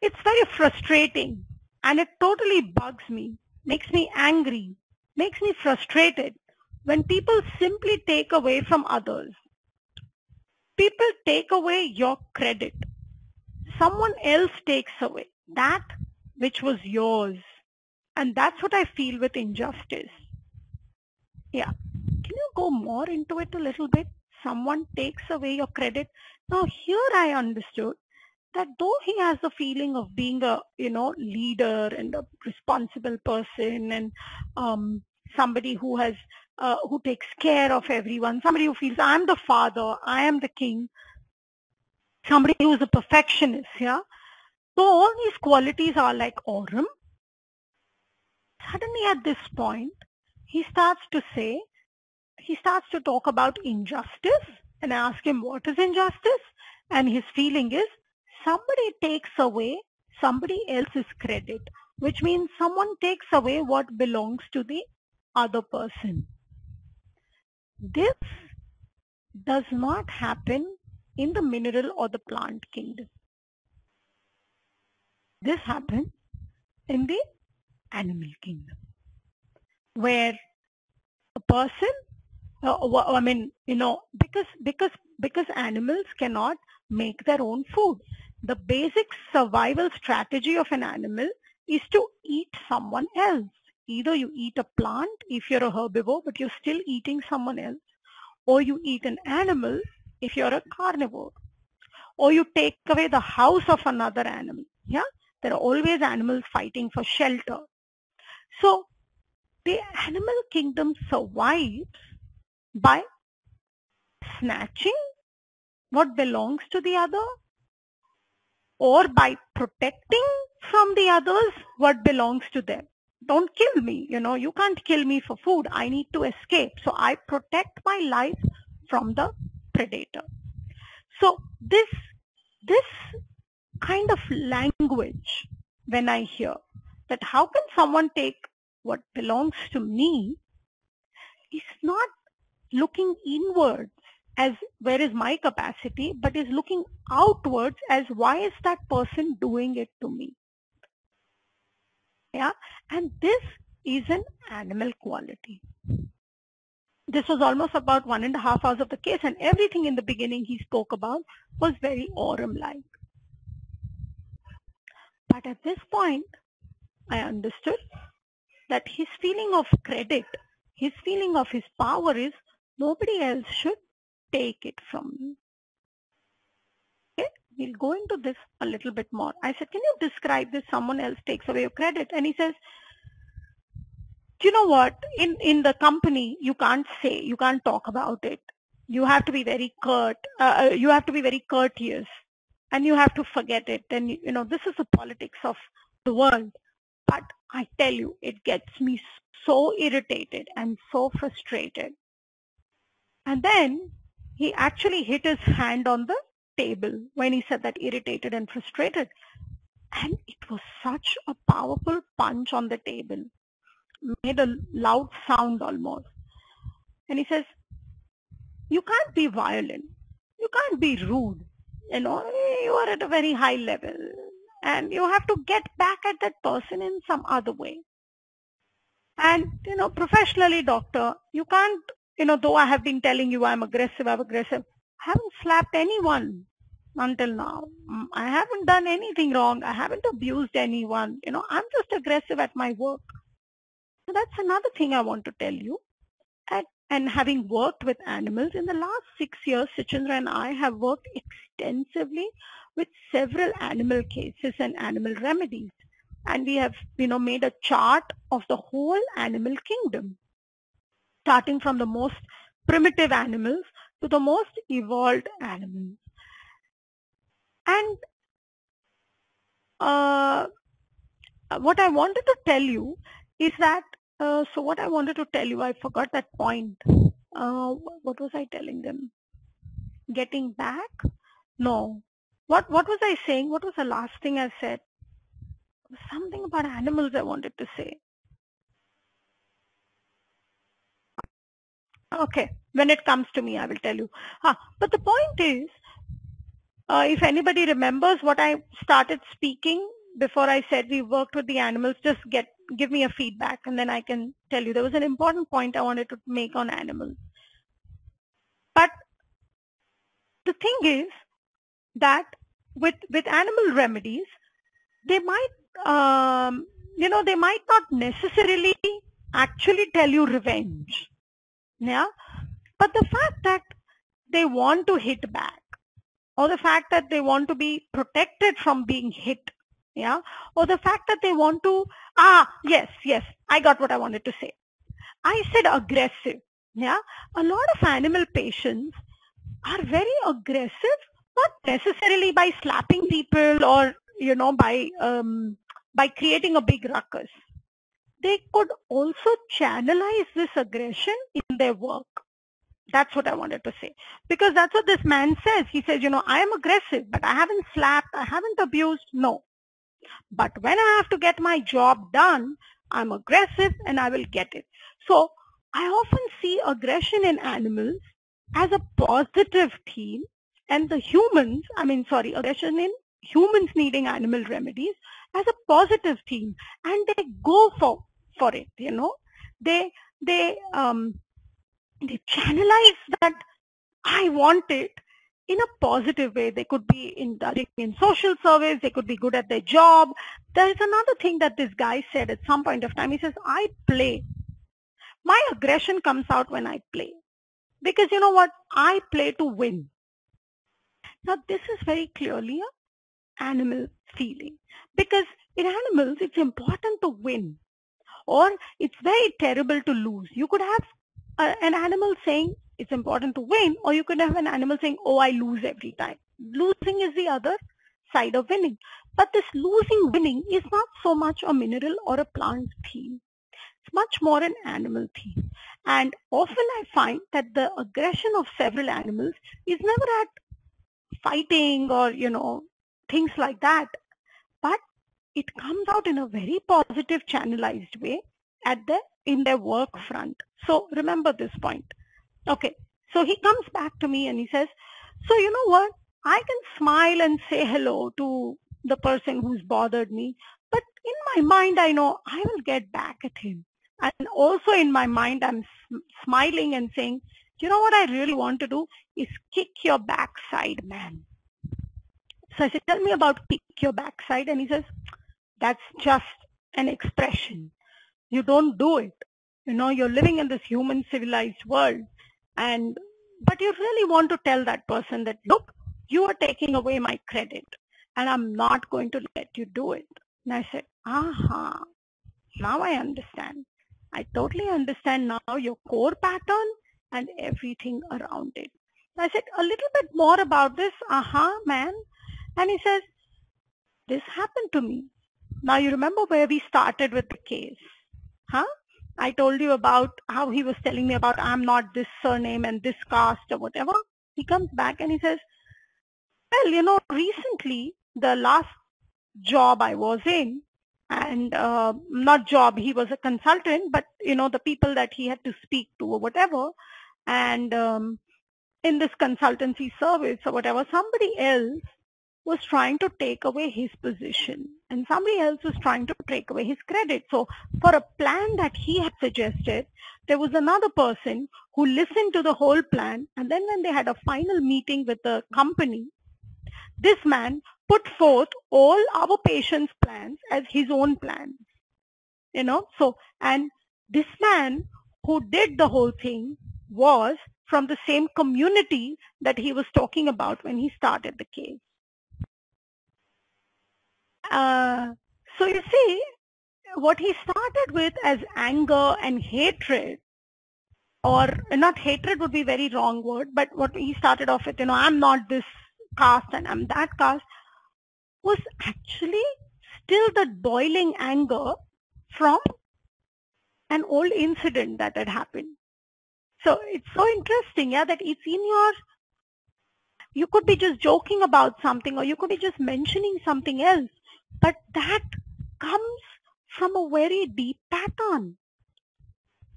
it's very frustrating and it totally bugs me, makes me angry, makes me frustrated when people simply take away from others. People take away your credit. Someone else takes away that which was yours. And that's what I feel with injustice. Yeah. Can you go more into it a little bit? Someone takes away your credit. Now here I understood that though he has the feeling of being a you know leader and a responsible person and um, somebody who has uh, who takes care of everyone, somebody who feels I'm the father, I am the king, somebody who is a perfectionist, yeah. So all these qualities are like Aurum. Suddenly at this point, he starts to say, he starts to talk about injustice and I ask him what is injustice and his feeling is somebody takes away somebody else's credit. which means someone takes away what belongs to the other person. This does not happen in the mineral or the plant kingdom. This happens in the animal kingdom, where a person, uh, I mean, you know, because because because animals cannot make their own food. The basic survival strategy of an animal is to eat someone else. Either you eat a plant if you're a herbivore, but you're still eating someone else, or you eat an animal if you're a carnivore, or you take away the house of another animal. Yeah, there are always animals fighting for shelter. So the animal kingdom survives by snatching what belongs to the other or by protecting from the others what belongs to them. Don't kill me, you know, you can't kill me for food. I need to escape. So I protect my life from the predator. So this, this kind of language when I hear that how can someone take what belongs to me is not looking inwards as where is my capacity, but is looking outwards as why is that person doing it to me? Yeah, and this is an animal quality. This was almost about one and a half hours of the case and everything in the beginning he spoke about was very Aurum-like. But at this point, I understood that his feeling of credit, his feeling of his power is nobody else should take it from me. Okay, we'll go into this a little bit more. I said, can you describe this? Someone else takes away your credit. And he says, do you know what? In, in the company, you can't say, you can't talk about it. You have to be very curt. Uh, uh you have to be very courteous and you have to forget it. And, you know, this is the politics of the world. But I tell you, it gets me so irritated and so frustrated. And then he actually hit his hand on the table when he said that irritated and frustrated. And it was such a powerful punch on the table, made a loud sound almost. And he says, you can't be violent. You can't be rude. You know, you are at a very high level and you have to get back at that person in some other way. And, you know, professionally, doctor, you can't you know, though I have been telling you I'm aggressive, I'm aggressive, I haven't slapped anyone until now. Mm, I haven't done anything wrong. I haven't abused anyone. You know, I'm just aggressive at my work. So that's another thing I want to tell you. At, and having worked with animals in the last six years, Shachindra and I have worked extensively with several animal cases and animal remedies. And we have, you know, made a chart of the whole animal kingdom starting from the most primitive animals to the most evolved animals. And uh, what I wanted to tell you is that, uh, so what I wanted to tell you, I forgot that point. Uh, what was I telling them? Getting back? No. What, what was I saying? What was the last thing I said? Something about animals I wanted to say. Okay, when it comes to me, I will tell you. But the point is, uh, if anybody remembers what I started speaking before I said we worked with the animals, just get give me a feedback and then I can tell you. There was an important point I wanted to make on animals. But the thing is that with with animal remedies, they might um, you know they might not necessarily actually tell you revenge yeah. But the fact that they want to hit back or the fact that they want to be protected from being hit, yeah, or the fact that they want to, ah, yes, yes, I got what I wanted to say. I said aggressive, yeah. A lot of animal patients are very aggressive, not necessarily by slapping people or, you know, by, um, by creating a big ruckus they could also channelize this aggression in their work. That's what I wanted to say. Because that's what this man says. He says, you know, I am aggressive, but I haven't slapped, I haven't abused. No. But when I have to get my job done, I'm aggressive and I will get it. So I often see aggression in animals as a positive theme and the humans, I mean, sorry, aggression in humans needing animal remedies as a positive theme and they go for, for it, you know, they, they, um, they channelize that I want it in a positive way. They could be in, in social service. They could be good at their job. There is another thing that this guy said at some point of time. He says, I play. My aggression comes out when I play. Because you know what? I play to win. Now this is very clearly a animal feeling. Because in animals, it's important to win. Or it's very terrible to lose. You could have an animal saying, it's important to win, or you could have an animal saying, oh, I lose every time. Losing is the other side of winning. But this losing winning is not so much a mineral or a plant theme. It's much more an animal theme. And often I find that the aggression of several animals is never at fighting or, you know, things like that. It comes out in a very positive channelized way at the in their work front. So remember this point. Okay. So he comes back to me and he says, so you know what? I can smile and say hello to the person who's bothered me. But in my mind, I know I will get back at him. And also in my mind, I'm smiling and saying, you know what I really want to do is kick your backside, man. So I said, tell me about kick your backside. And he says, that's just an expression. You don't do it. You know, you're living in this human civilized world. And, but you really want to tell that person that, look, you are taking away my credit and I'm not going to let you do it. And I said, aha, now I understand. I totally understand now your core pattern and everything around it. I said, a little bit more about this, aha, man. And he says, this happened to me. Now you remember where we started with the case, huh? I told you about how he was telling me about I'm not this surname and this caste or whatever. He comes back and he says, well, you know, recently the last job I was in and uh, not job, he was a consultant, but you know, the people that he had to speak to or whatever. And um, in this consultancy service or whatever, somebody else was trying to take away his position and somebody else was trying to take away his credit. So for a plan that he had suggested, there was another person who listened to the whole plan and then when they had a final meeting with the company, this man put forth all our patients' plans as his own plans. You know, so, and this man who did the whole thing was from the same community that he was talking about when he started the case. Uh, so you see, what he started with as anger and hatred, or not hatred would be very wrong word, but what he started off with, you know, I'm not this caste and I'm that caste, was actually still that boiling anger from an old incident that had happened. So it's so interesting, yeah, that it's in your, you could be just joking about something or you could be just mentioning something else but that comes from a very deep pattern.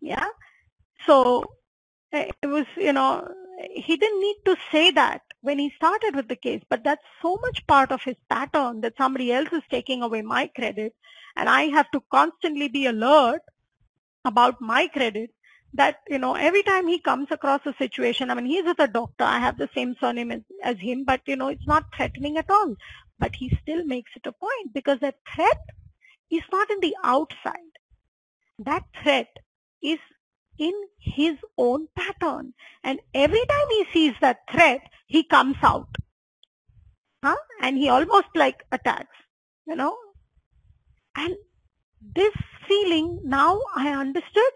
Yeah. So eh, it was, you know, he didn't need to say that when he started with the case, but that's so much part of his pattern that somebody else is taking away my credit and I have to constantly be alert about my credit that, you know, every time he comes across a situation, I mean, he's with a doctor, I have the same surname as, as him, but, you know, it's not threatening at all but he still makes it a point because that threat is not in the outside. That threat is in his own pattern. And every time he sees that threat, he comes out. Huh? And he almost like attacks, you know. And this feeling, now I understood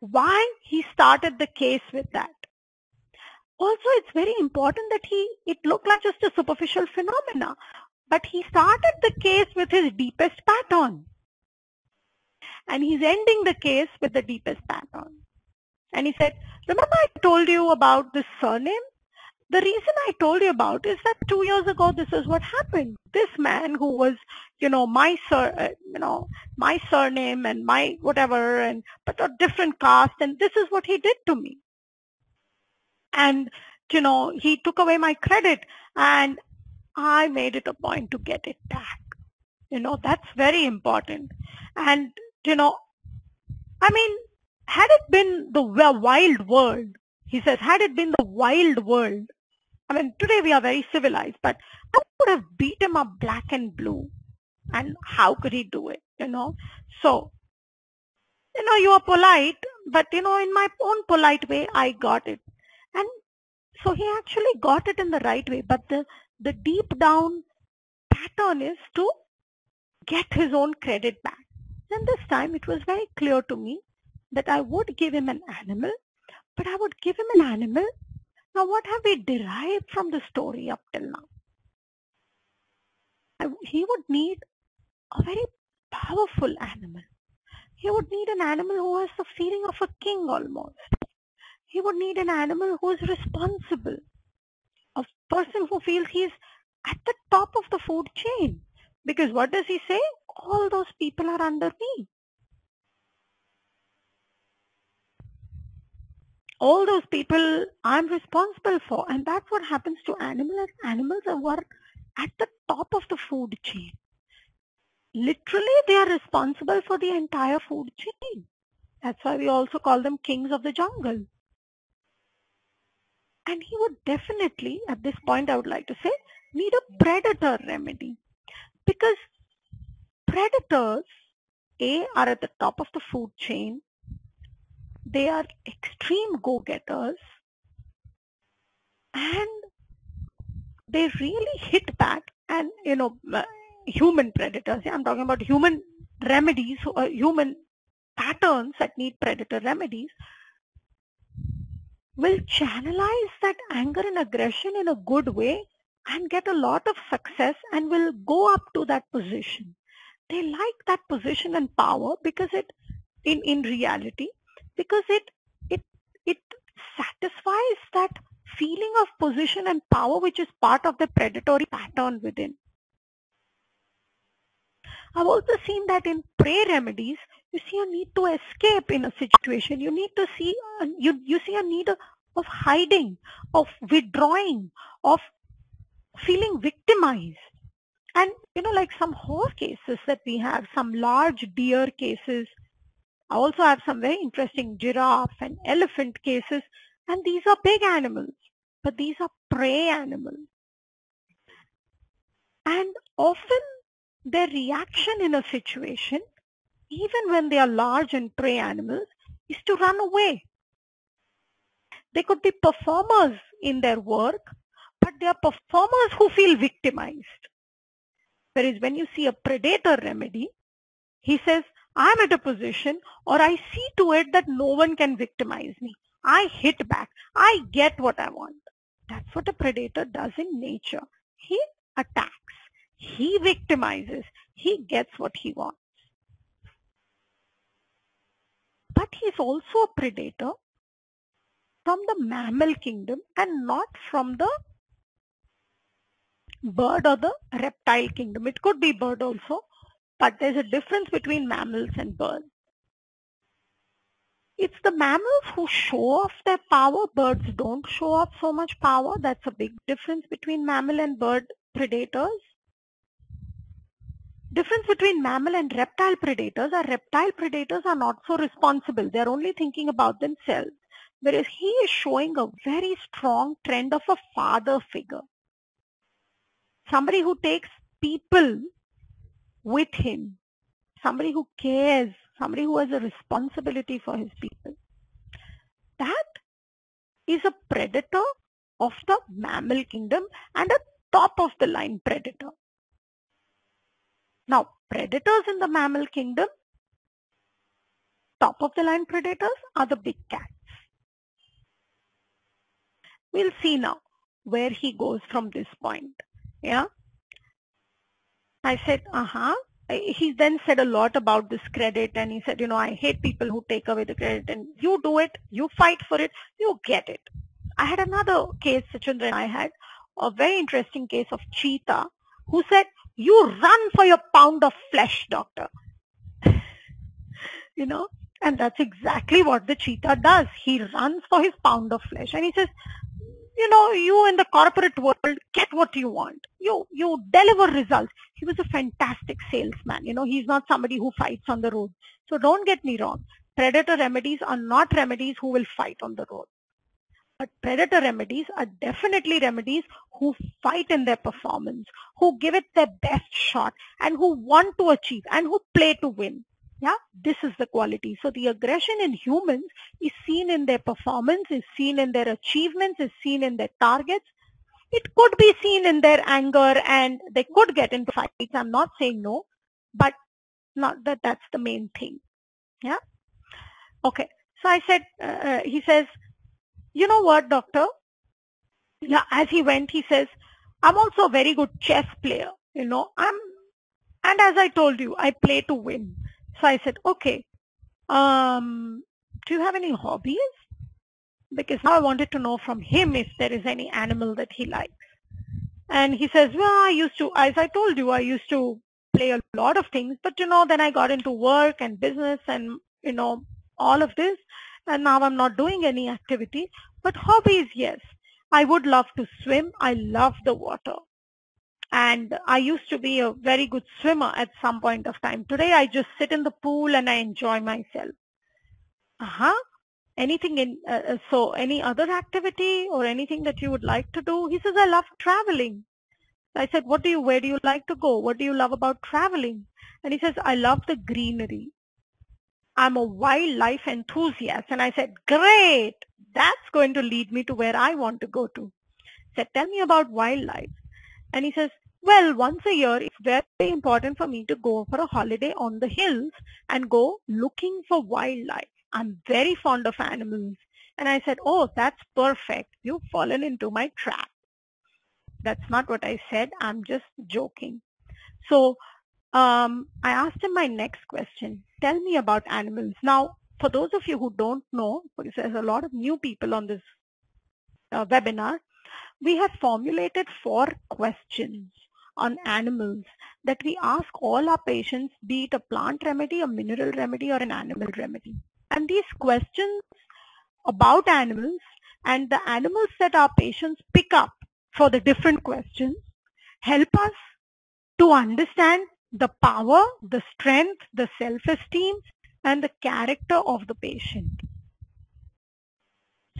why he started the case with that also it's very important that he, it looked like just a superficial phenomena, but he started the case with his deepest pattern. And he's ending the case with the deepest pattern. And he said, remember I told you about this surname? the reason I told you about is that two years ago, this is what happened. This man who was, you know, my sur, uh, you know, my surname and my whatever, and but a different caste, and this is what he did to me. And you know, he took away my credit, and I made it a point to get it back. You know, that's very important. And you know, I mean, had it been the wild world, he says, had it been the wild world, I mean, today we are very civilized, but I would have beat him up black and blue. And how could he do it, you know? So, you know, you are polite, but you know, in my own polite way, I got it. So he actually got it in the right way, but the, the deep down pattern is to get his own credit back. And this time it was very clear to me that I would give him an animal, but I would give him an animal now, what have we derived from the story up till now? He would need a very powerful animal. He would need an animal who has the feeling of a king almost. He would need an animal who is responsible. A person who feels he is at the top of the food chain. Because what does he say? All those people are under me. all those people I'm responsible for. And that's what happens to animals. Animals are at the top of the food chain. Literally, they are responsible for the entire food chain. That's why we also call them kings of the jungle. And he would definitely, at this point I would like to say, need a predator remedy. Because predators, A, are at the top of the food chain. They are extreme go-getters. And they really hit back. And you know uh, human predators i'm talking about human remedies or human patterns that need predator remedies will channelize that anger and aggression in a good way and get a lot of success and will go up to that position they like that position and power because it in in reality because it it it satisfies that feeling of position and power which is part of the predatory pattern within. I've also seen that in prey remedies, you see a need to escape in a situation. You need to see, you, you see a need of, hiding, of withdrawing, of feeling victimized. And, you know, like some horror cases that we have, some large deer cases, I also have some very interesting giraffe and elephant cases and these are big animals but these are prey animals and often their reaction in a situation even when they are large and prey animals is to run away. They could be performers in their work but they are performers who feel victimized. Whereas when you see a predator remedy, he says, I'm at a position or I see to it that no one can victimize me. I hit back. I get what I want. That's what a predator does in nature. He attacks. He victimizes. He gets what he wants. But he's also a predator from the mammal kingdom and not from the bird or the reptile kingdom. It could be bird also, but there's a difference between mammals and birds. It's the mammals who show off their power. Birds don't show off so much power. That's a big difference between mammal and bird predators. Difference between mammal and reptile predators are reptile predators are not so responsible. They're only thinking about themselves. Whereas he is showing a very strong trend of a father figure. Somebody who takes people with him, somebody who cares, somebody who has a responsibility for his people. That is a predator of the mammal kingdom and a top of the line predator. Now, predators in the mammal kingdom, top of the line predators are the big cats. We'll see now where he goes from this point. Yeah. I said, uh-huh. He then said a lot about this credit and he said, you know, I hate people who take away the credit and you do it, you fight for it, you get it. I had another case, Shachindra and I had, a very interesting case of cheetah who said, you run for your pound of flesh, doctor. you know, and that's exactly what the cheetah does. He runs for his pound of flesh and he says, you know, you in the corporate world get what you want. You, you deliver results. He was a fantastic salesman. You know, he's not somebody who fights on the road. So don't get me wrong. Predator remedies are not remedies who will fight on the road. But predator remedies are definitely remedies who fight in their performance, who give it their best shot and who want to achieve and who play to win. Yeah, this is the quality. So the aggression in humans is seen in their performance, is seen in their achievements, is seen in their targets. It could be seen in their anger and they could get into fights. I'm not saying no, but not that that's the main thing. Yeah. Okay. So I said, uh, uh he says, you know what, doctor? Yeah, as he went, he says, I'm also a very good chess player. You know, I'm, and as I told you, I play to win. So I said, okay, um, do you have any hobbies? Because now I wanted to know from him if there is any animal that he likes. And he says, well, I used to, as I told you, I used to play a lot of things, but you know, then I got into work and business and, you know, all of this. And now I'm not doing any activity, but hobbies, yes. I would love to swim. I love the water and I used to be a very good swimmer at some point of time. Today I just sit in the pool and I enjoy myself. Uh-huh. Anything in, uh, uh, so any other activity or anything that you would like to do? He says, I love traveling. I said, what do you, where do you like to go? What do you love about traveling? And he says, I love the greenery. I'm a wildlife enthusiast. And I said, great. That's going to lead me to where I want to go to. He said, tell me about wildlife. And he says, well, once a year, it's very important for me to go for a holiday on the hills and go looking for wildlife. I'm very fond of animals. And I said, oh, that's perfect. You've fallen into my trap. That's not what I said. I'm just joking. So um, I asked him my next question. Tell me about animals. Now, for those of you who don't know, because there's a lot of new people on this uh, webinar, we have formulated four questions on animals that we ask all our patients, be it a plant remedy, a mineral remedy, or an animal remedy. And these questions about animals and the animals that our patients pick up for the different questions help us to understand the power, the strength, the self-esteem, and the character of the patient.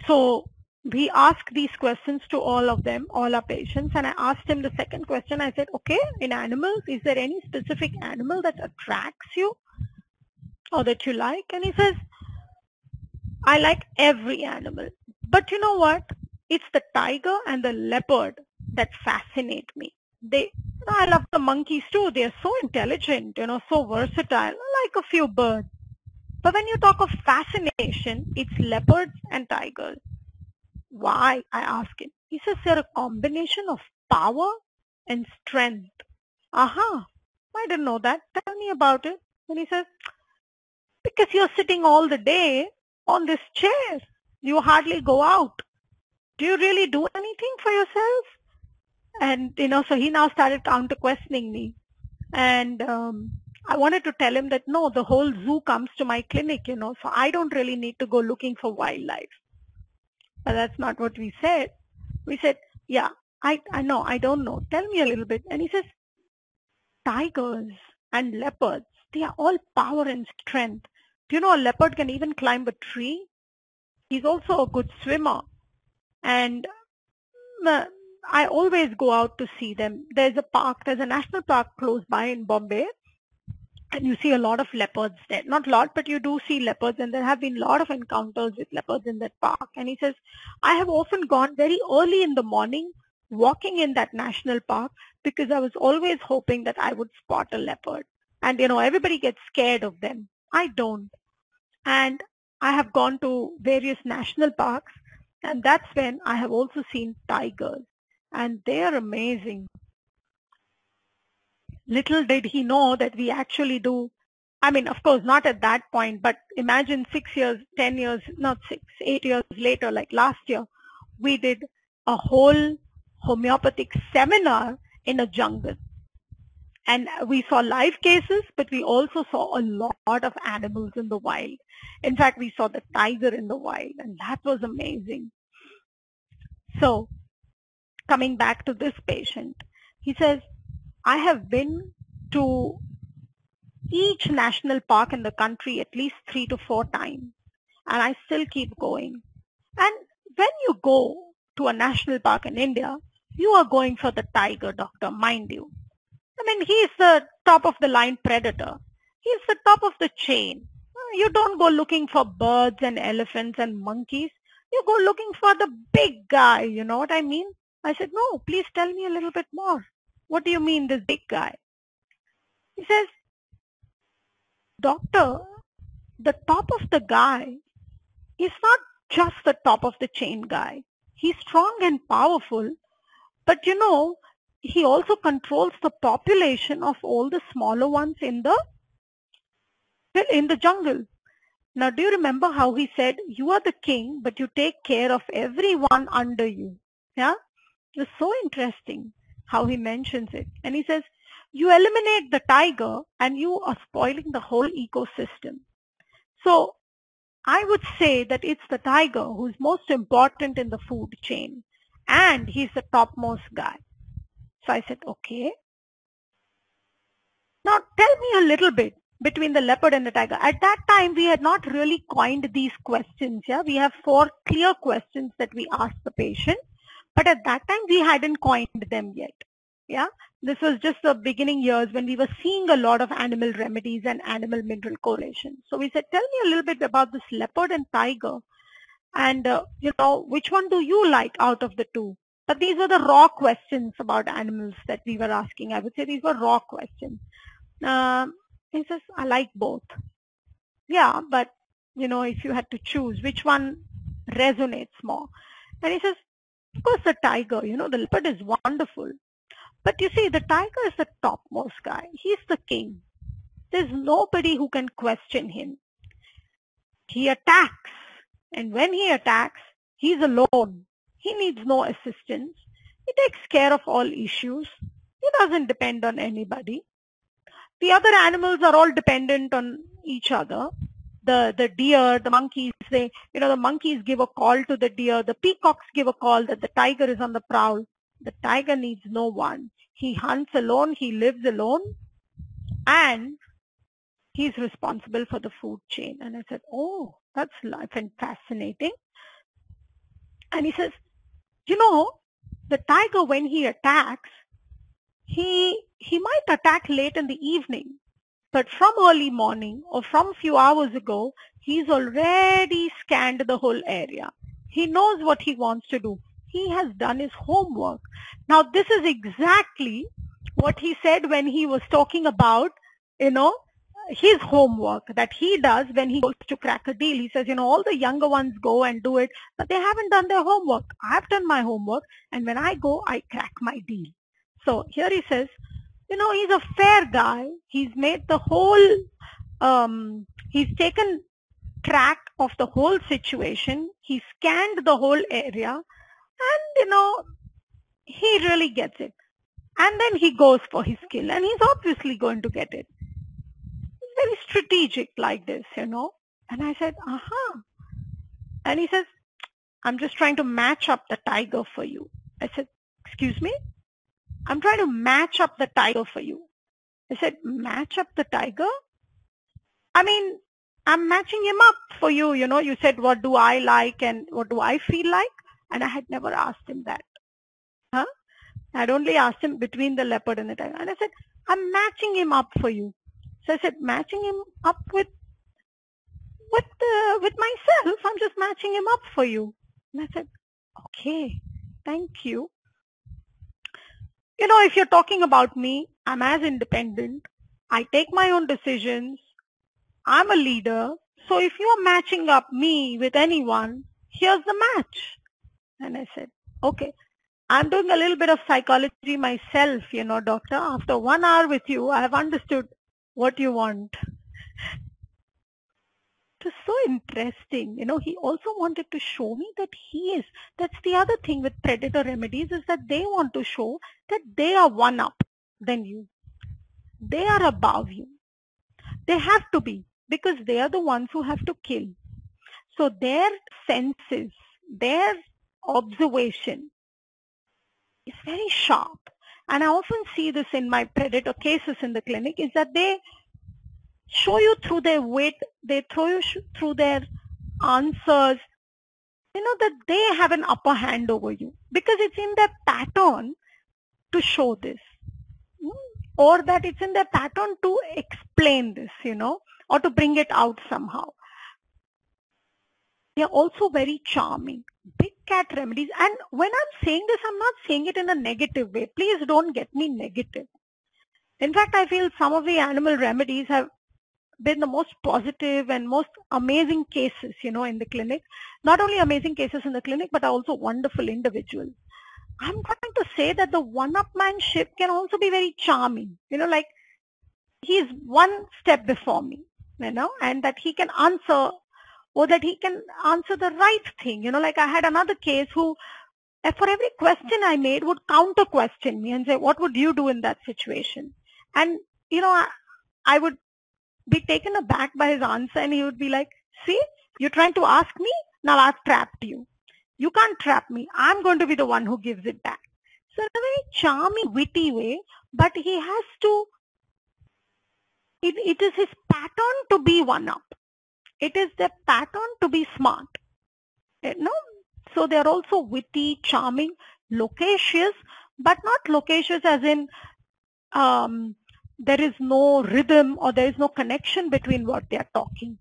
So we asked these questions to all of them, all our patients, and I asked him the second question. I said, okay, in animals, is there any specific animal that attracts you or that you like? And he says, I like every animal. But you know what? It's the tiger and the leopard that fascinate me. They, I love the monkeys too. They're so intelligent, you know, so versatile, like a few birds. But when you talk of fascination, it's leopards and tigers. Why? I ask him. He says they're a combination of power and strength. Aha, I didn't know that. Tell me about it. And he says, because you're sitting all the day on this chair. You hardly go out. Do you really do anything for yourself? And, you know, so he now started counter questioning me. And um, I wanted to tell him that no, the whole zoo comes to my clinic, you know, so I don't really need to go looking for wildlife. But that's not what we said. We said, yeah, I, I know, I don't know. Tell me a little bit. And he says, tigers and leopards, they are all power and strength. Do you know a leopard can even climb a tree? He's also a good swimmer. And uh, I always go out to see them. There's a park, there's a national park close by in Bombay and you see a lot of leopards there. Not a lot, but you do see leopards and there have been a lot of encounters with leopards in that park. And he says, I have often gone very early in the morning walking in that national park because I was always hoping that I would spot a leopard. And you know, everybody gets scared of them. I don't. And I have gone to various national parks and that's when I have also seen tigers and they are amazing. Little did he know that we actually do, I mean, of course, not at that point, but imagine six years, 10 years, not six, eight years later, like last year, we did a whole homeopathic seminar in a jungle. And we saw live cases, but we also saw a lot of animals in the wild. In fact, we saw the tiger in the wild, and that was amazing. So, coming back to this patient, he says, I have been to each national park in the country at least three to four times, and I still keep going. And when you go to a national park in India, you are going for the tiger doctor, mind you. I mean, he's the top of the line predator. He's the top of the chain. You don't go looking for birds and elephants and monkeys. You go looking for the big guy. You know what I mean? I said, no, please tell me a little bit more. What do you mean, this big guy? He says, doctor, the top of the guy is not just the top of the chain guy. He's strong and powerful, but you know, he also controls the population of all the smaller ones in the in the jungle. Now, do you remember how he said, you are the king, but you take care of everyone under you? Yeah? It was so interesting how he mentions it. And he says, you eliminate the tiger and you are spoiling the whole ecosystem. So I would say that it's the tiger who's most important in the food chain and he's the topmost guy. So I said, okay. Now tell me a little bit between the leopard and the tiger. At that time, we had not really coined these questions. Yeah, we have four clear questions that we ask the patient, but at that time we hadn't coined them yet. Yeah, this was just the beginning years when we were seeing a lot of animal remedies and animal mineral correlation. So we said, tell me a little bit about this leopard and tiger, and uh, you know which one do you like out of the two? But these were the raw questions about animals that we were asking. I would say these were raw questions. Um, he says, I like both. Yeah, but you know, if you had to choose, which one resonates more? And he says, of course the tiger, you know, the leopard is wonderful. But you see, the tiger is the topmost guy. He's the king. There's nobody who can question him. He attacks. And when he attacks, he's alone. He needs no assistance. He takes care of all issues. He doesn't depend on anybody. The other animals are all dependent on each other. The, the deer, the monkeys, they, you know, the monkeys give a call to the deer. The peacocks give a call that the tiger is on the prowl. The tiger needs no one. He hunts alone. He lives alone. And he's responsible for the food chain. And I said, oh, that's life and fascinating. And he says, you know, the tiger when he attacks, he, he might attack late in the evening, but from early morning or from a few hours ago, he's already scanned the whole area. He knows what he wants to do. He has done his homework. Now this is exactly what he said when he was talking about, you know, his homework that he does when he goes to crack a deal. He says, you know, all the younger ones go and do it, but they haven't done their homework. I've done my homework, and when I go, I crack my deal. So here he says, you know, he's a fair guy. He's made the whole, um, he's taken track of the whole situation. He scanned the whole area, and you know, he really gets it. And then he goes for his kill, and he's obviously going to get it He's very strategic like this, you know. And I said, uh-huh. And he says, I'm just trying to match up the tiger for you. I said, excuse me? I'm trying to match up the tiger for you. I said, match up the tiger? I mean, I'm matching him up for you. You know, you said, what do I like and what do I feel like? And I had never asked him that. Huh? I'd only asked him between the leopard and the tiger. And I said, I'm matching him up for you. So I said, matching him up with with uh, with myself. I'm just matching him up for you. And I said, okay, thank you. You know, if you're talking about me, I'm as independent. I take my own decisions. I'm a leader. So if you're matching up me with anyone, here's the match. And I said, okay. I'm doing a little bit of psychology myself, you know, doctor. After one hour with you, I have understood what you want. It was so interesting. You know, he also wanted to show me that he is. That's the other thing with predator remedies is that they want to show that they are one up than you. They are above you. They have to be because they are the ones who have to kill. So their senses, their observation is very sharp. And I often see this in my predator cases in the clinic is that they show you through their wit, they throw you through their answers, you know that they have an upper hand over you because it's in their pattern to show this or that it's in their pattern to explain this, you know, or to bring it out somehow. They are also very charming. Big cat remedies. And when I'm saying this, I'm not saying it in a negative way. Please don't get me negative. In fact, I feel some of the animal remedies have been the most positive and most amazing cases, you know, in the clinic. Not only amazing cases in the clinic, but also wonderful individuals. I'm trying to say that the one-upmanship can also be very charming, you know, like he's one step before me, you know, and that he can answer or that he can answer the right thing. You know, like I had another case who uh, for every question I made would counter question me and say, what would you do in that situation? And, you know, I, I would be taken aback by his answer and he would be like, see, you're trying to ask me, now I've trapped you. You can't trap me. I'm going to be the one who gives it back. So in a very charming, witty way, but he has to, it, it is his pattern to be one up. It is their pattern to be smart. You know? So they are also witty, charming, loquacious, but not loquacious as in um, there is no rhythm or there is no connection between what they are talking.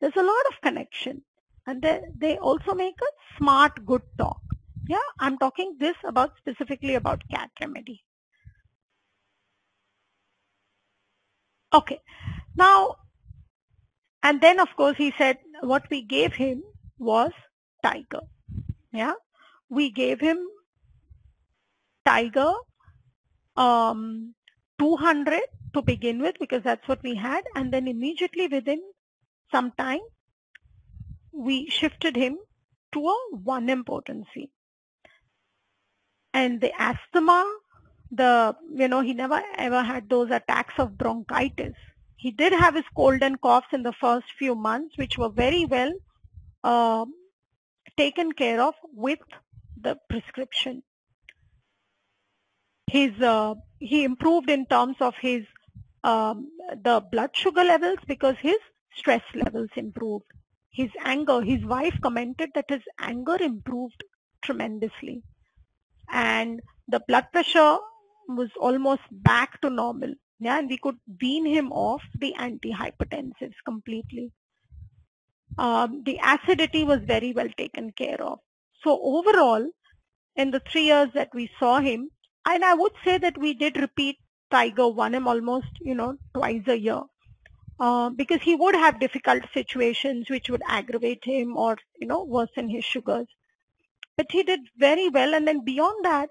There's a lot of connection. And they, they also make a smart, good talk. Yeah, I'm talking this about specifically about cat remedy. Okay. Now, and then of course he said what we gave him was tiger. Yeah. We gave him tiger um, 200 to begin with because that's what we had and then immediately within some time we shifted him to a 1M potency. And the asthma, the, you know, he never ever had those attacks of bronchitis. He did have his cold and coughs in the first few months, which were very well uh, taken care of with the prescription his uh, he improved in terms of his um, the blood sugar levels because his stress levels improved. His anger, his wife commented that his anger improved tremendously. And the blood pressure was almost back to normal. Yeah, and we could wean him off the antihypertensives completely. Um, the acidity was very well taken care of. So overall, in the three years that we saw him, and I would say that we did repeat Tiger 1M almost, you know, twice a year. Uh, because he would have difficult situations which would aggravate him or, you know, worsen his sugars. But he did very well. And then beyond that,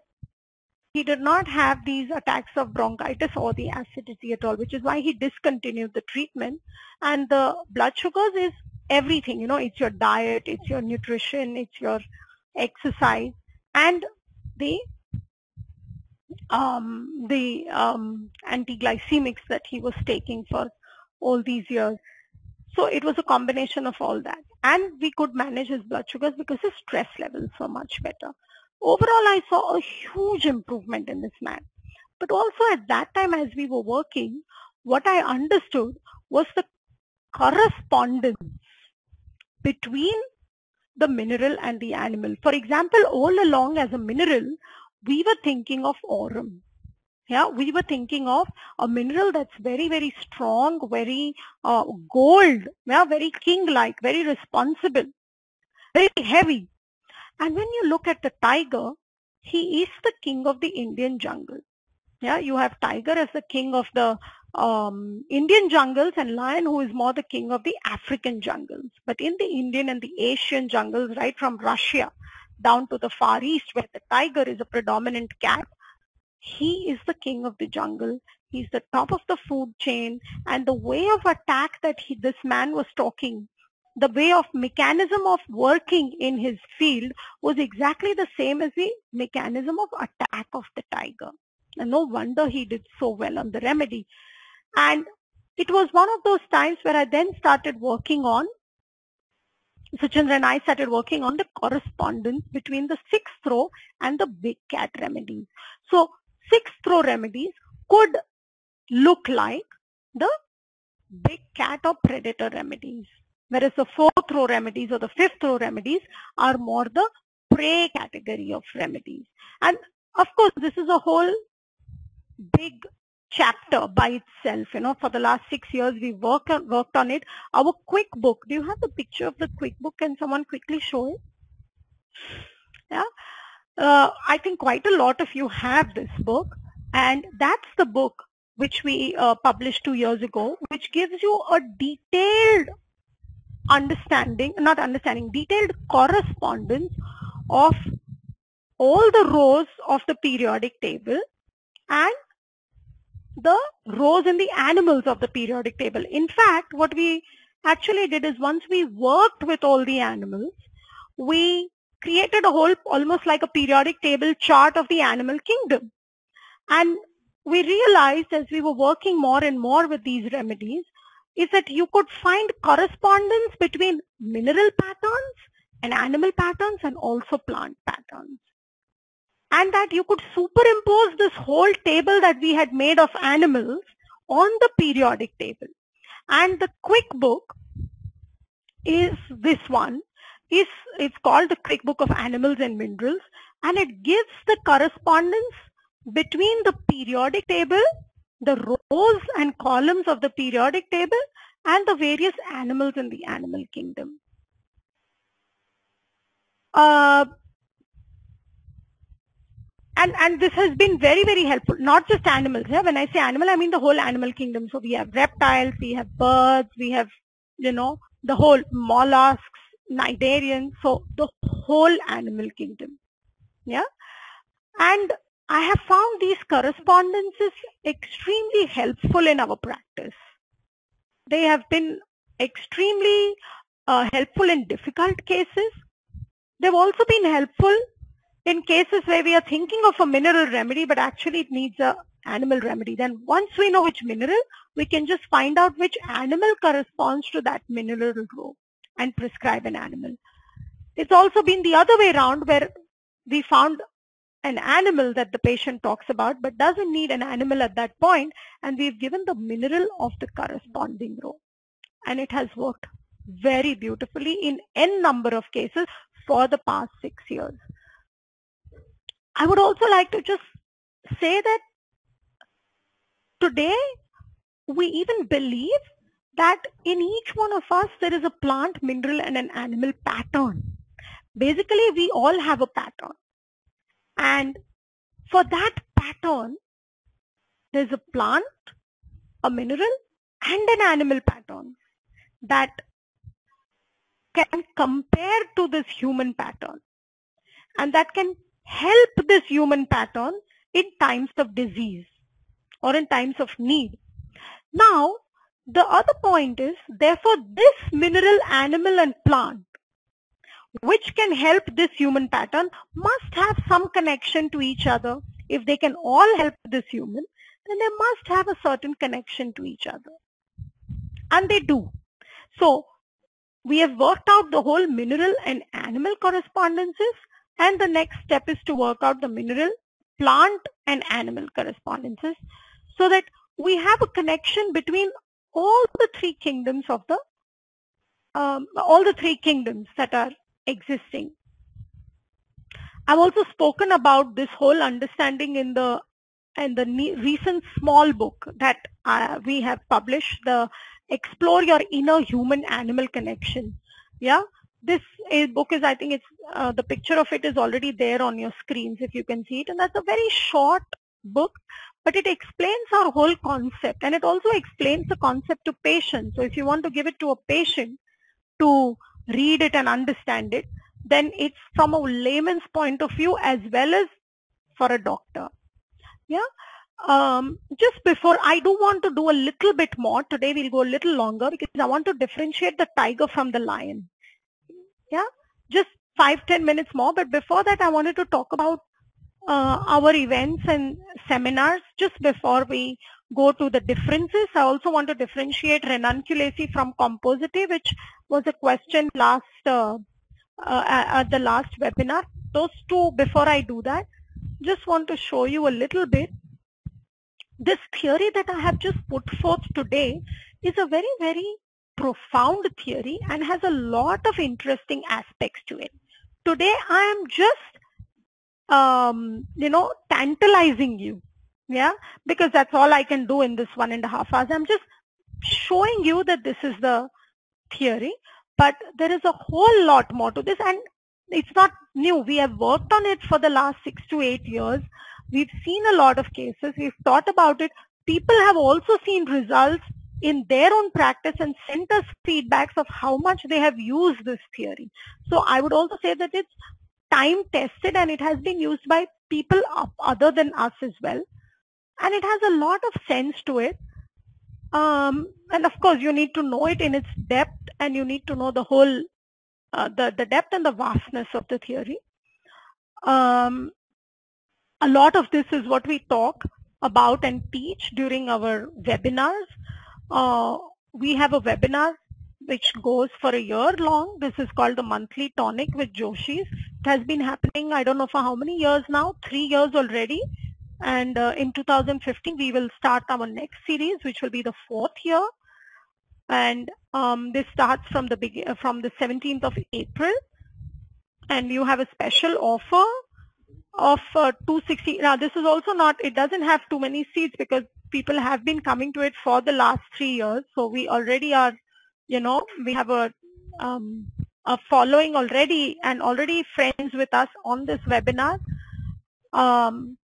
he did not have these attacks of bronchitis or the acidity at all, which is why he discontinued the treatment. And the blood sugars is everything, you know, it's your diet, it's your nutrition, it's your exercise, and the um, the um, anti-glycemics that he was taking for all these years. So it was a combination of all that. And we could manage his blood sugars because his stress levels were much better. Overall, I saw a huge improvement in this man. But also at that time as we were working, what I understood was the correspondence between the mineral and the animal. For example, all along as a mineral, we were thinking of aurum. Yeah, we were thinking of a mineral that's very, very strong, very uh, gold, yeah, very king-like, very responsible, very heavy. And when you look at the tiger, he is the king of the Indian jungle. Yeah, you have tiger as the king of the um, Indian jungles and lion who is more the king of the African jungles. But in the Indian and the Asian jungles, right from Russia down to the far east where the tiger is a predominant cat. He is the king of the jungle. He's the top of the food chain and the way of attack that he, this man was talking the way of mechanism of working in his field was exactly the same as the mechanism of attack of the tiger. And no wonder he did so well on the remedy. And it was one of those times where I then started working on, Shachindra and I started working on the correspondence between the sixth row and the big cat remedies. So sixth row remedies could look like the big cat or predator remedies. Whereas the fourth row remedies or the fifth row remedies are more the prey category of remedies. And of course, this is a whole big chapter by itself. You know, for the last six years, we worked on, worked on it. Our quick book. Do you have the picture of the quick book? Can someone quickly show it? Yeah. Uh, I think quite a lot of you have this book and that's the book which we uh, published two years ago, which gives you a detailed understanding, not understanding, detailed correspondence of all the rows of the periodic table and the rows in the animals of the periodic table. In fact, what we actually did is once we worked with all the animals, we created a whole almost like a periodic table chart of the animal kingdom. And we realized as we were working more and more with these remedies is that you could find correspondence between mineral patterns and animal patterns and also plant patterns. And that you could superimpose this whole table that we had made of animals on the periodic table. And the quick book is this one. Is It's called the quick book of animals and minerals and it gives the correspondence between the periodic table, the rows and columns of the periodic table, and the various animals in the animal kingdom. Uh, and and this has been very very helpful not just animals yeah? when i say animal i mean the whole animal kingdom so we have reptiles we have birds we have you know the whole mollusks cnidarians so the whole animal kingdom yeah and I have found these correspondences extremely helpful in our practice. They have been extremely uh, helpful in difficult cases. They've also been helpful in cases where we are thinking of a mineral remedy, but actually it needs a animal remedy. Then once we know which mineral, we can just find out which animal corresponds to that mineral row and prescribe an animal. It's also been the other way around where we found an animal that the patient talks about but doesn't need an animal at that point and we've given the mineral of the corresponding row and it has worked very beautifully in n number of cases for the past six years. I would also like to just say that today we even believe that in each one of us there is a plant, mineral and an animal pattern. Basically we all have a pattern and for that pattern, there's a plant, a mineral, and an animal pattern that can compare to this human pattern and that can help this human pattern in times of disease or in times of need. Now, the other point is, therefore, this mineral, animal and plant which can help this human pattern must have some connection to each other. If they can all help this human, then they must have a certain connection to each other. And they do. So we have worked out the whole mineral and animal correspondences and the next step is to work out the mineral, plant and animal correspondences so that we have a connection between all the three kingdoms of the um, all the three kingdoms that are existing. I've also spoken about this whole understanding in the in the recent small book that uh, we have published, the Explore Your Inner Human Animal Connection. Yeah, this is, book is, I think it's, uh, the picture of it is already there on your screens if you can see it. And that's a very short book, but it explains our whole concept and it also explains the concept to patients. So if you want to give it to a patient to read it and understand it, then it's from a layman's point of view as well as for a doctor. Yeah. um, just before, I do want to do a little bit more. Today we'll go a little longer because I want to differentiate the tiger from the lion. Yeah, just five, ten minutes more. But before that, I wanted to talk about uh, our events and seminars just before we go to the differences. I also want to differentiate Ranunculaceae from compositae, which was a question last uh, uh, at the last webinar. Those two, before I do that, just want to show you a little bit. This theory that I have just put forth today is a very, very profound theory and has a lot of interesting aspects to it. Today I am just, um, you know, tantalizing you. Yeah, because that's all I can do in this one and a half hours. I'm just showing you that this is the theory, but there is a whole lot more to this and it's not new. We have worked on it for the last six to eight years. We've seen a lot of cases. We've thought about it. People have also seen results in their own practice and sent us feedbacks of how much they have used this theory. So I would also say that it's time tested and it has been used by people other than us as well. And it has a lot of sense to it. Um, and of course, you need to know it in its depth and you need to know the whole uh, the, the depth and the vastness of the theory. Um, a lot of this is what we talk about and teach during our webinars. Uh, we have a webinar which goes for a year long. This is called the monthly tonic with Joshis. It has been happening, I don't know for how many years now, three years already. And uh, in 2015, we will start our next series, which will be the fourth year and um, this starts from the from the 17th of April and you have a special offer of uh, 260 now this is also not it doesn't have too many seats because people have been coming to it for the last three years. So we already are you know we have a um, a following already and already friends with us on this webinar. Um,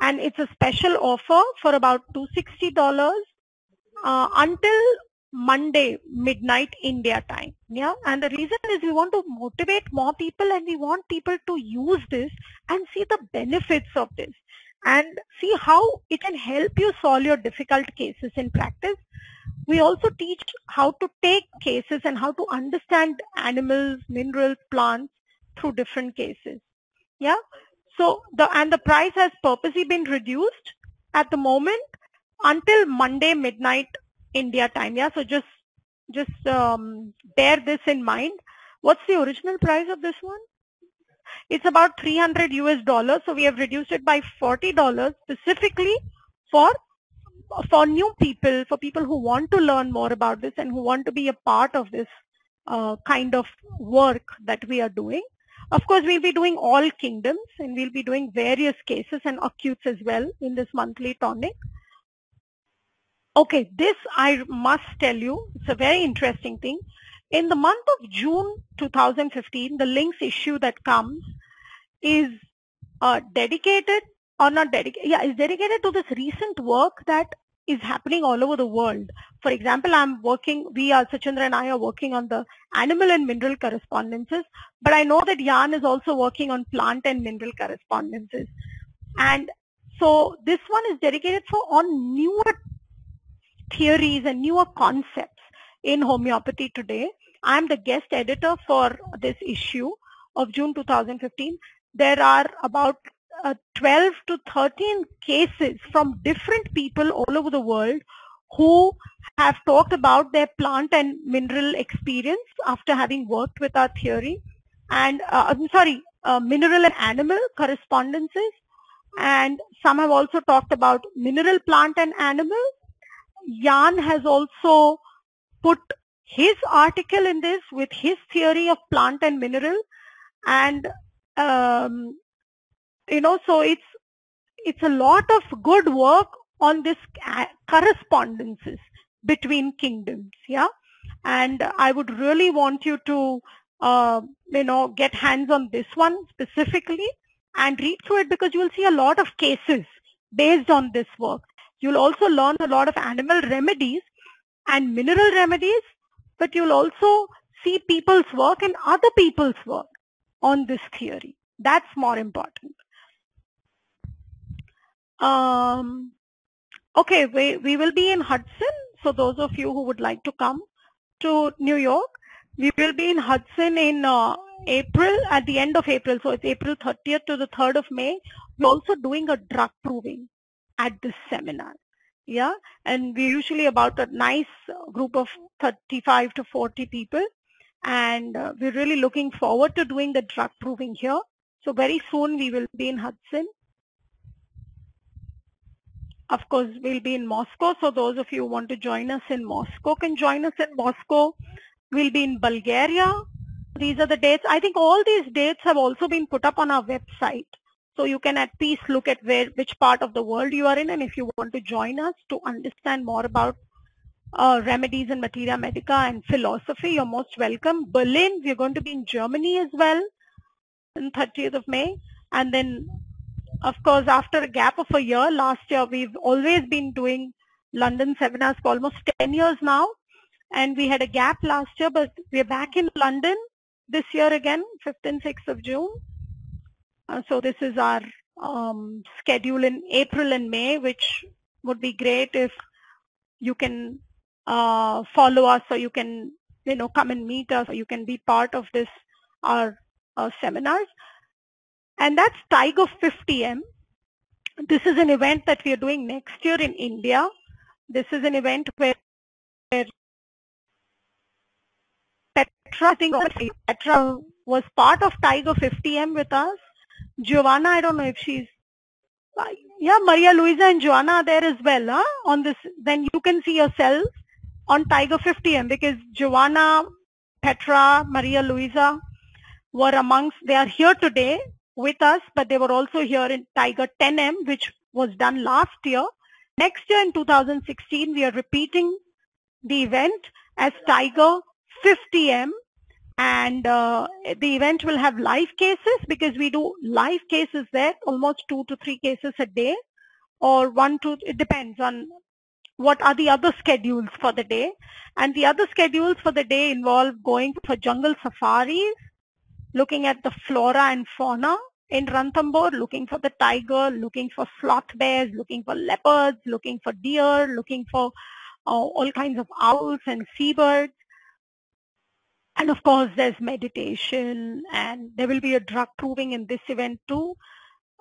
and it's a special offer for about $260 uh, until Monday midnight India time. Yeah, and the reason is we want to motivate more people and we want people to use this and see the benefits of this and see how it can help you solve your difficult cases in practice. We also teach how to take cases and how to understand animals, minerals, plants through different cases. Yeah. So the and the price has purposely been reduced at the moment until Monday midnight India time. Yeah, so just just um, bear this in mind. What's the original price of this one? It's about 300 US dollars. So we have reduced it by 40 dollars specifically for for new people, for people who want to learn more about this and who want to be a part of this uh, kind of work that we are doing. Of course, we'll be doing all kingdoms and we'll be doing various cases and acutes as well in this monthly tonic. Okay, this I must tell you, it's a very interesting thing. In the month of June 2015, the links issue that comes is uh, dedicated or not dedicated, yeah, is dedicated to this recent work that is happening all over the world. For example, I'm working, we are, Shachindra and I are working on the animal and mineral correspondences, but I know that Jan is also working on plant and mineral correspondences. And so this one is dedicated for on newer theories and newer concepts in homeopathy today. I'm the guest editor for this issue of June 2015. There are about uh, 12 to 13 cases from different people all over the world who have talked about their plant and mineral experience after having worked with our theory and uh, I'm sorry uh, mineral and animal correspondences and some have also talked about mineral plant and animal Jan has also put his article in this with his theory of plant and mineral and um, you know so it's it's a lot of good work on this correspondences between kingdoms yeah? And I would really want you to uh, you know get hands on this one specifically and read through it because you will see a lot of cases based on this work. You'll also learn a lot of animal remedies and mineral remedies, but you'll also see people's work and other people's work on this theory. That's more important. Um, Okay, we, we will be in Hudson. So those of you who would like to come to New York, we will be in Hudson in uh, April, at the end of April. So it's April 30th to the 3rd of May. We're also doing a drug proving at this seminar. Yeah, and we're usually about a nice group of 35 to 40 people. And uh, we're really looking forward to doing the drug proving here. So very soon we will be in Hudson. Of course, we'll be in Moscow. So those of you who want to join us in Moscow can join us in Moscow. We'll be in Bulgaria. These are the dates. I think all these dates have also been put up on our website. So you can at least look at where, which part of the world you are in. And if you want to join us to understand more about uh, remedies and materia medica and philosophy, you're most welcome. Berlin, we're going to be in Germany as well on 30th of May. And then of course, after a gap of a year, last year, we've always been doing London seminars for almost 10 years now. And we had a gap last year, but we're back in London this year again, 5th and 6th of June. Uh, so this is our um, schedule in April and May, which would be great if you can uh, follow us or you can, you know, come and meet us or you can be part of this, our, our seminars and that's Tiger 50M. This is an event that we are doing next year in India. This is an event where, where Petra, I think Petra was part of Tiger 50M with us. Giovanna, I don't know if she's, yeah, Maria Luisa and Joanna are there as well huh? on this. Then you can see yourself on Tiger 50M because Giovanna, Petra, Maria Luisa were amongst, they are here today with us, but they were also here in Tiger 10M, which was done last year. Next year in 2016, we are repeating the event as Tiger 50M and uh, the event will have live cases because we do live cases there, almost two to three cases a day or one to, it depends on what are the other schedules for the day. And the other schedules for the day involve going for jungle safaris, looking at the flora and fauna in Ranthambore, looking for the tiger, looking for sloth bears, looking for leopards, looking for deer, looking for uh, all kinds of owls and seabirds. And of course, there's meditation and there will be a drug proving in this event too.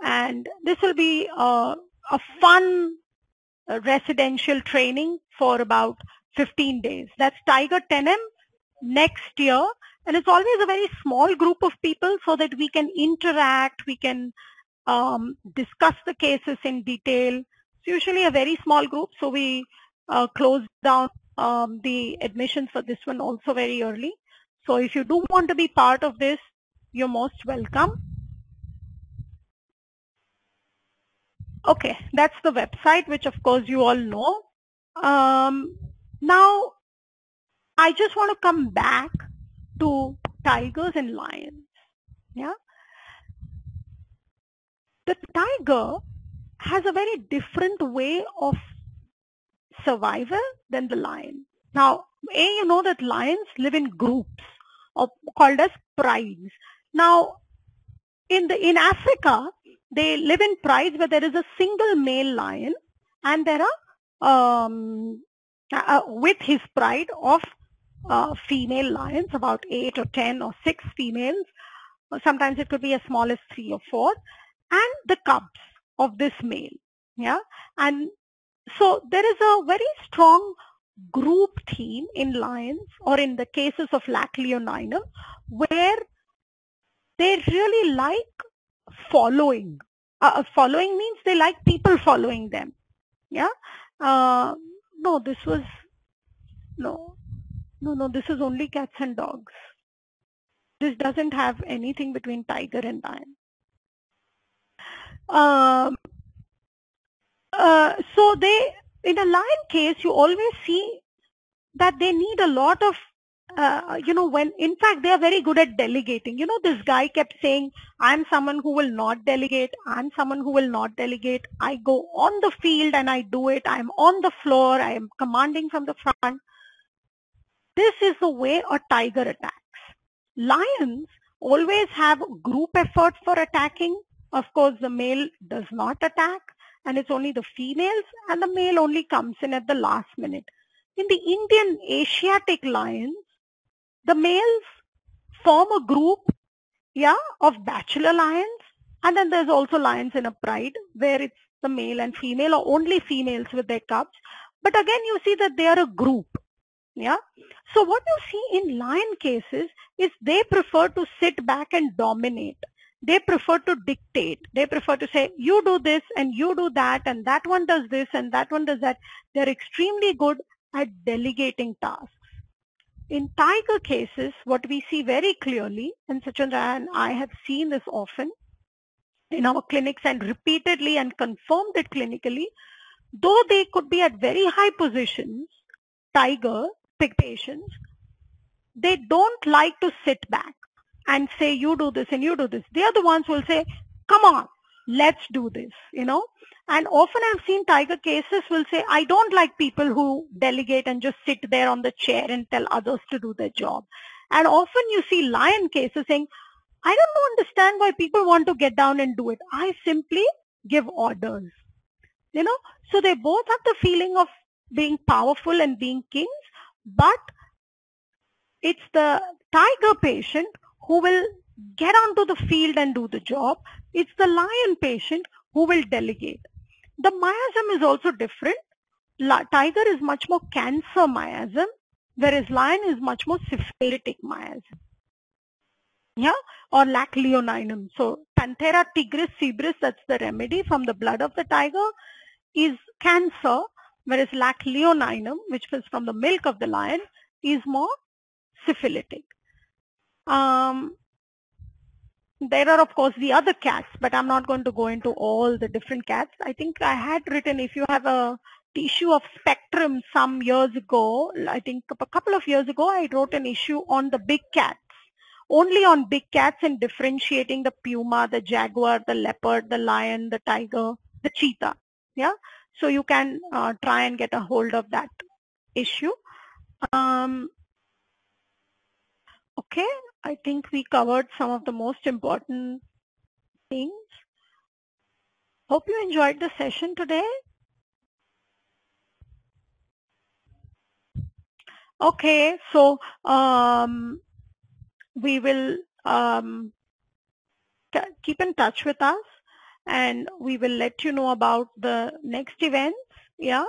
And this will be a, a fun uh, residential training for about 15 days. That's Tiger 10M next year and it's always a very small group of people so that we can interact, we can um, discuss the cases in detail. It's usually a very small group, so we uh, close down um, the admissions for this one also very early. So if you do want to be part of this, you're most welcome. Okay, that's the website, which of course you all know. Um, now, I just want to come back to tigers and lions. Yeah. The tiger has a very different way of survival than the lion. Now, A, you know that lions live in groups called as prides. Now, in the in Africa, they live in prides where there is a single male lion and there are um, uh, with his pride of uh, female lions, about eight or 10 or six females. Sometimes it could be as small as three or four and the cubs of this male. Yeah. And so there is a very strong group theme in lions or in the cases of lac leoninum where they really like following. Uh, following means they like people following them. Yeah. Uh, no, this was, no, no, no, this is only cats and dogs. This doesn't have anything between tiger and lion. Um, uh, so they, in a lion case, you always see that they need a lot of, uh, you know, when, in fact, they are very good at delegating. You know, this guy kept saying, I'm someone who will not delegate. I'm someone who will not delegate. I go on the field and I do it. I'm on the floor. I am commanding from the front. This is the way a tiger attacks. Lions always have group effort for attacking. Of course, the male does not attack and it's only the females and the male only comes in at the last minute. In the Indian Asiatic lions, the males form a group, yeah, of bachelor lions. And then there's also lions in a pride where it's the male and female or only females with their cubs. But again, you see that they are a group. Yeah. So what you see in lion cases is they prefer to sit back and dominate. They prefer to dictate. They prefer to say, you do this and you do that and that one does this and that one does that. They're extremely good at delegating tasks. In tiger cases, what we see very clearly, and Shachindra and I have seen this often in our clinics and repeatedly and confirmed it clinically, though they could be at very high positions, tiger big patients, they don't like to sit back and say, you do this and you do this. They are the ones who will say, come on, let's do this, you know. And often I've seen tiger cases will say, I don't like people who delegate and just sit there on the chair and tell others to do their job. And often you see lion cases saying, I don't understand why people want to get down and do it. I simply give orders. You know, so they both have the feeling of being powerful and being kings, but it's the tiger patient who will get onto the field and do the job. It's the lion patient who will delegate. The miasm is also different. Tiger is much more cancer miasm, whereas lion is much more syphilitic miasm. Yeah, or lac leoninum. So Panthera tigris sebris, that's the remedy from the blood of the tiger, is cancer, whereas lac leoninum, which is from the milk of the lion, is more syphilitic. Um, there are, of course, the other cats, but I'm not going to go into all the different cats. I think I had written, if you have a issue of Spectrum some years ago, I think a couple of years ago, I wrote an issue on the big cats, only on big cats and differentiating the puma, the jaguar, the leopard, the lion, the tiger, the cheetah. Yeah. So you can uh, try and get a hold of that issue. Um, okay, I think we covered some of the most important things. Hope you enjoyed the session today. Okay, so um, we will um, keep in touch with us and we will let you know about the next events. Yeah.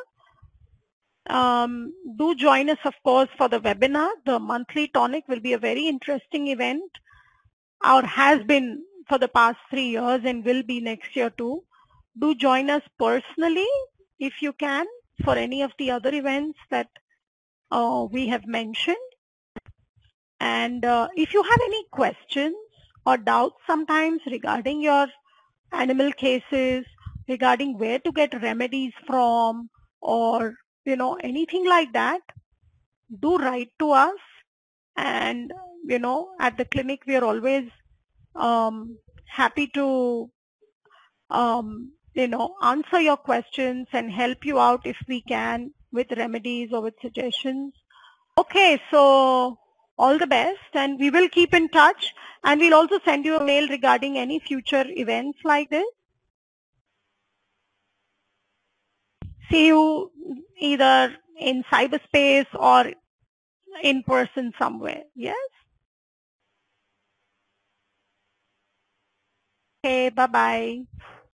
Um, do join us, of course, for the webinar. The monthly tonic will be a very interesting event or has been for the past three years and will be next year too. Do join us personally if you can for any of the other events that uh, we have mentioned. And uh, if you have any questions or doubts sometimes regarding your animal cases regarding where to get remedies from or you know anything like that do write to us. And you know at the clinic we are always um, happy to um, you know answer your questions and help you out if we can with remedies or with suggestions. Okay so all the best and we will keep in touch. And we'll also send you a mail regarding any future events like this. See you either in cyberspace or in person somewhere. Yes? Okay, bye-bye.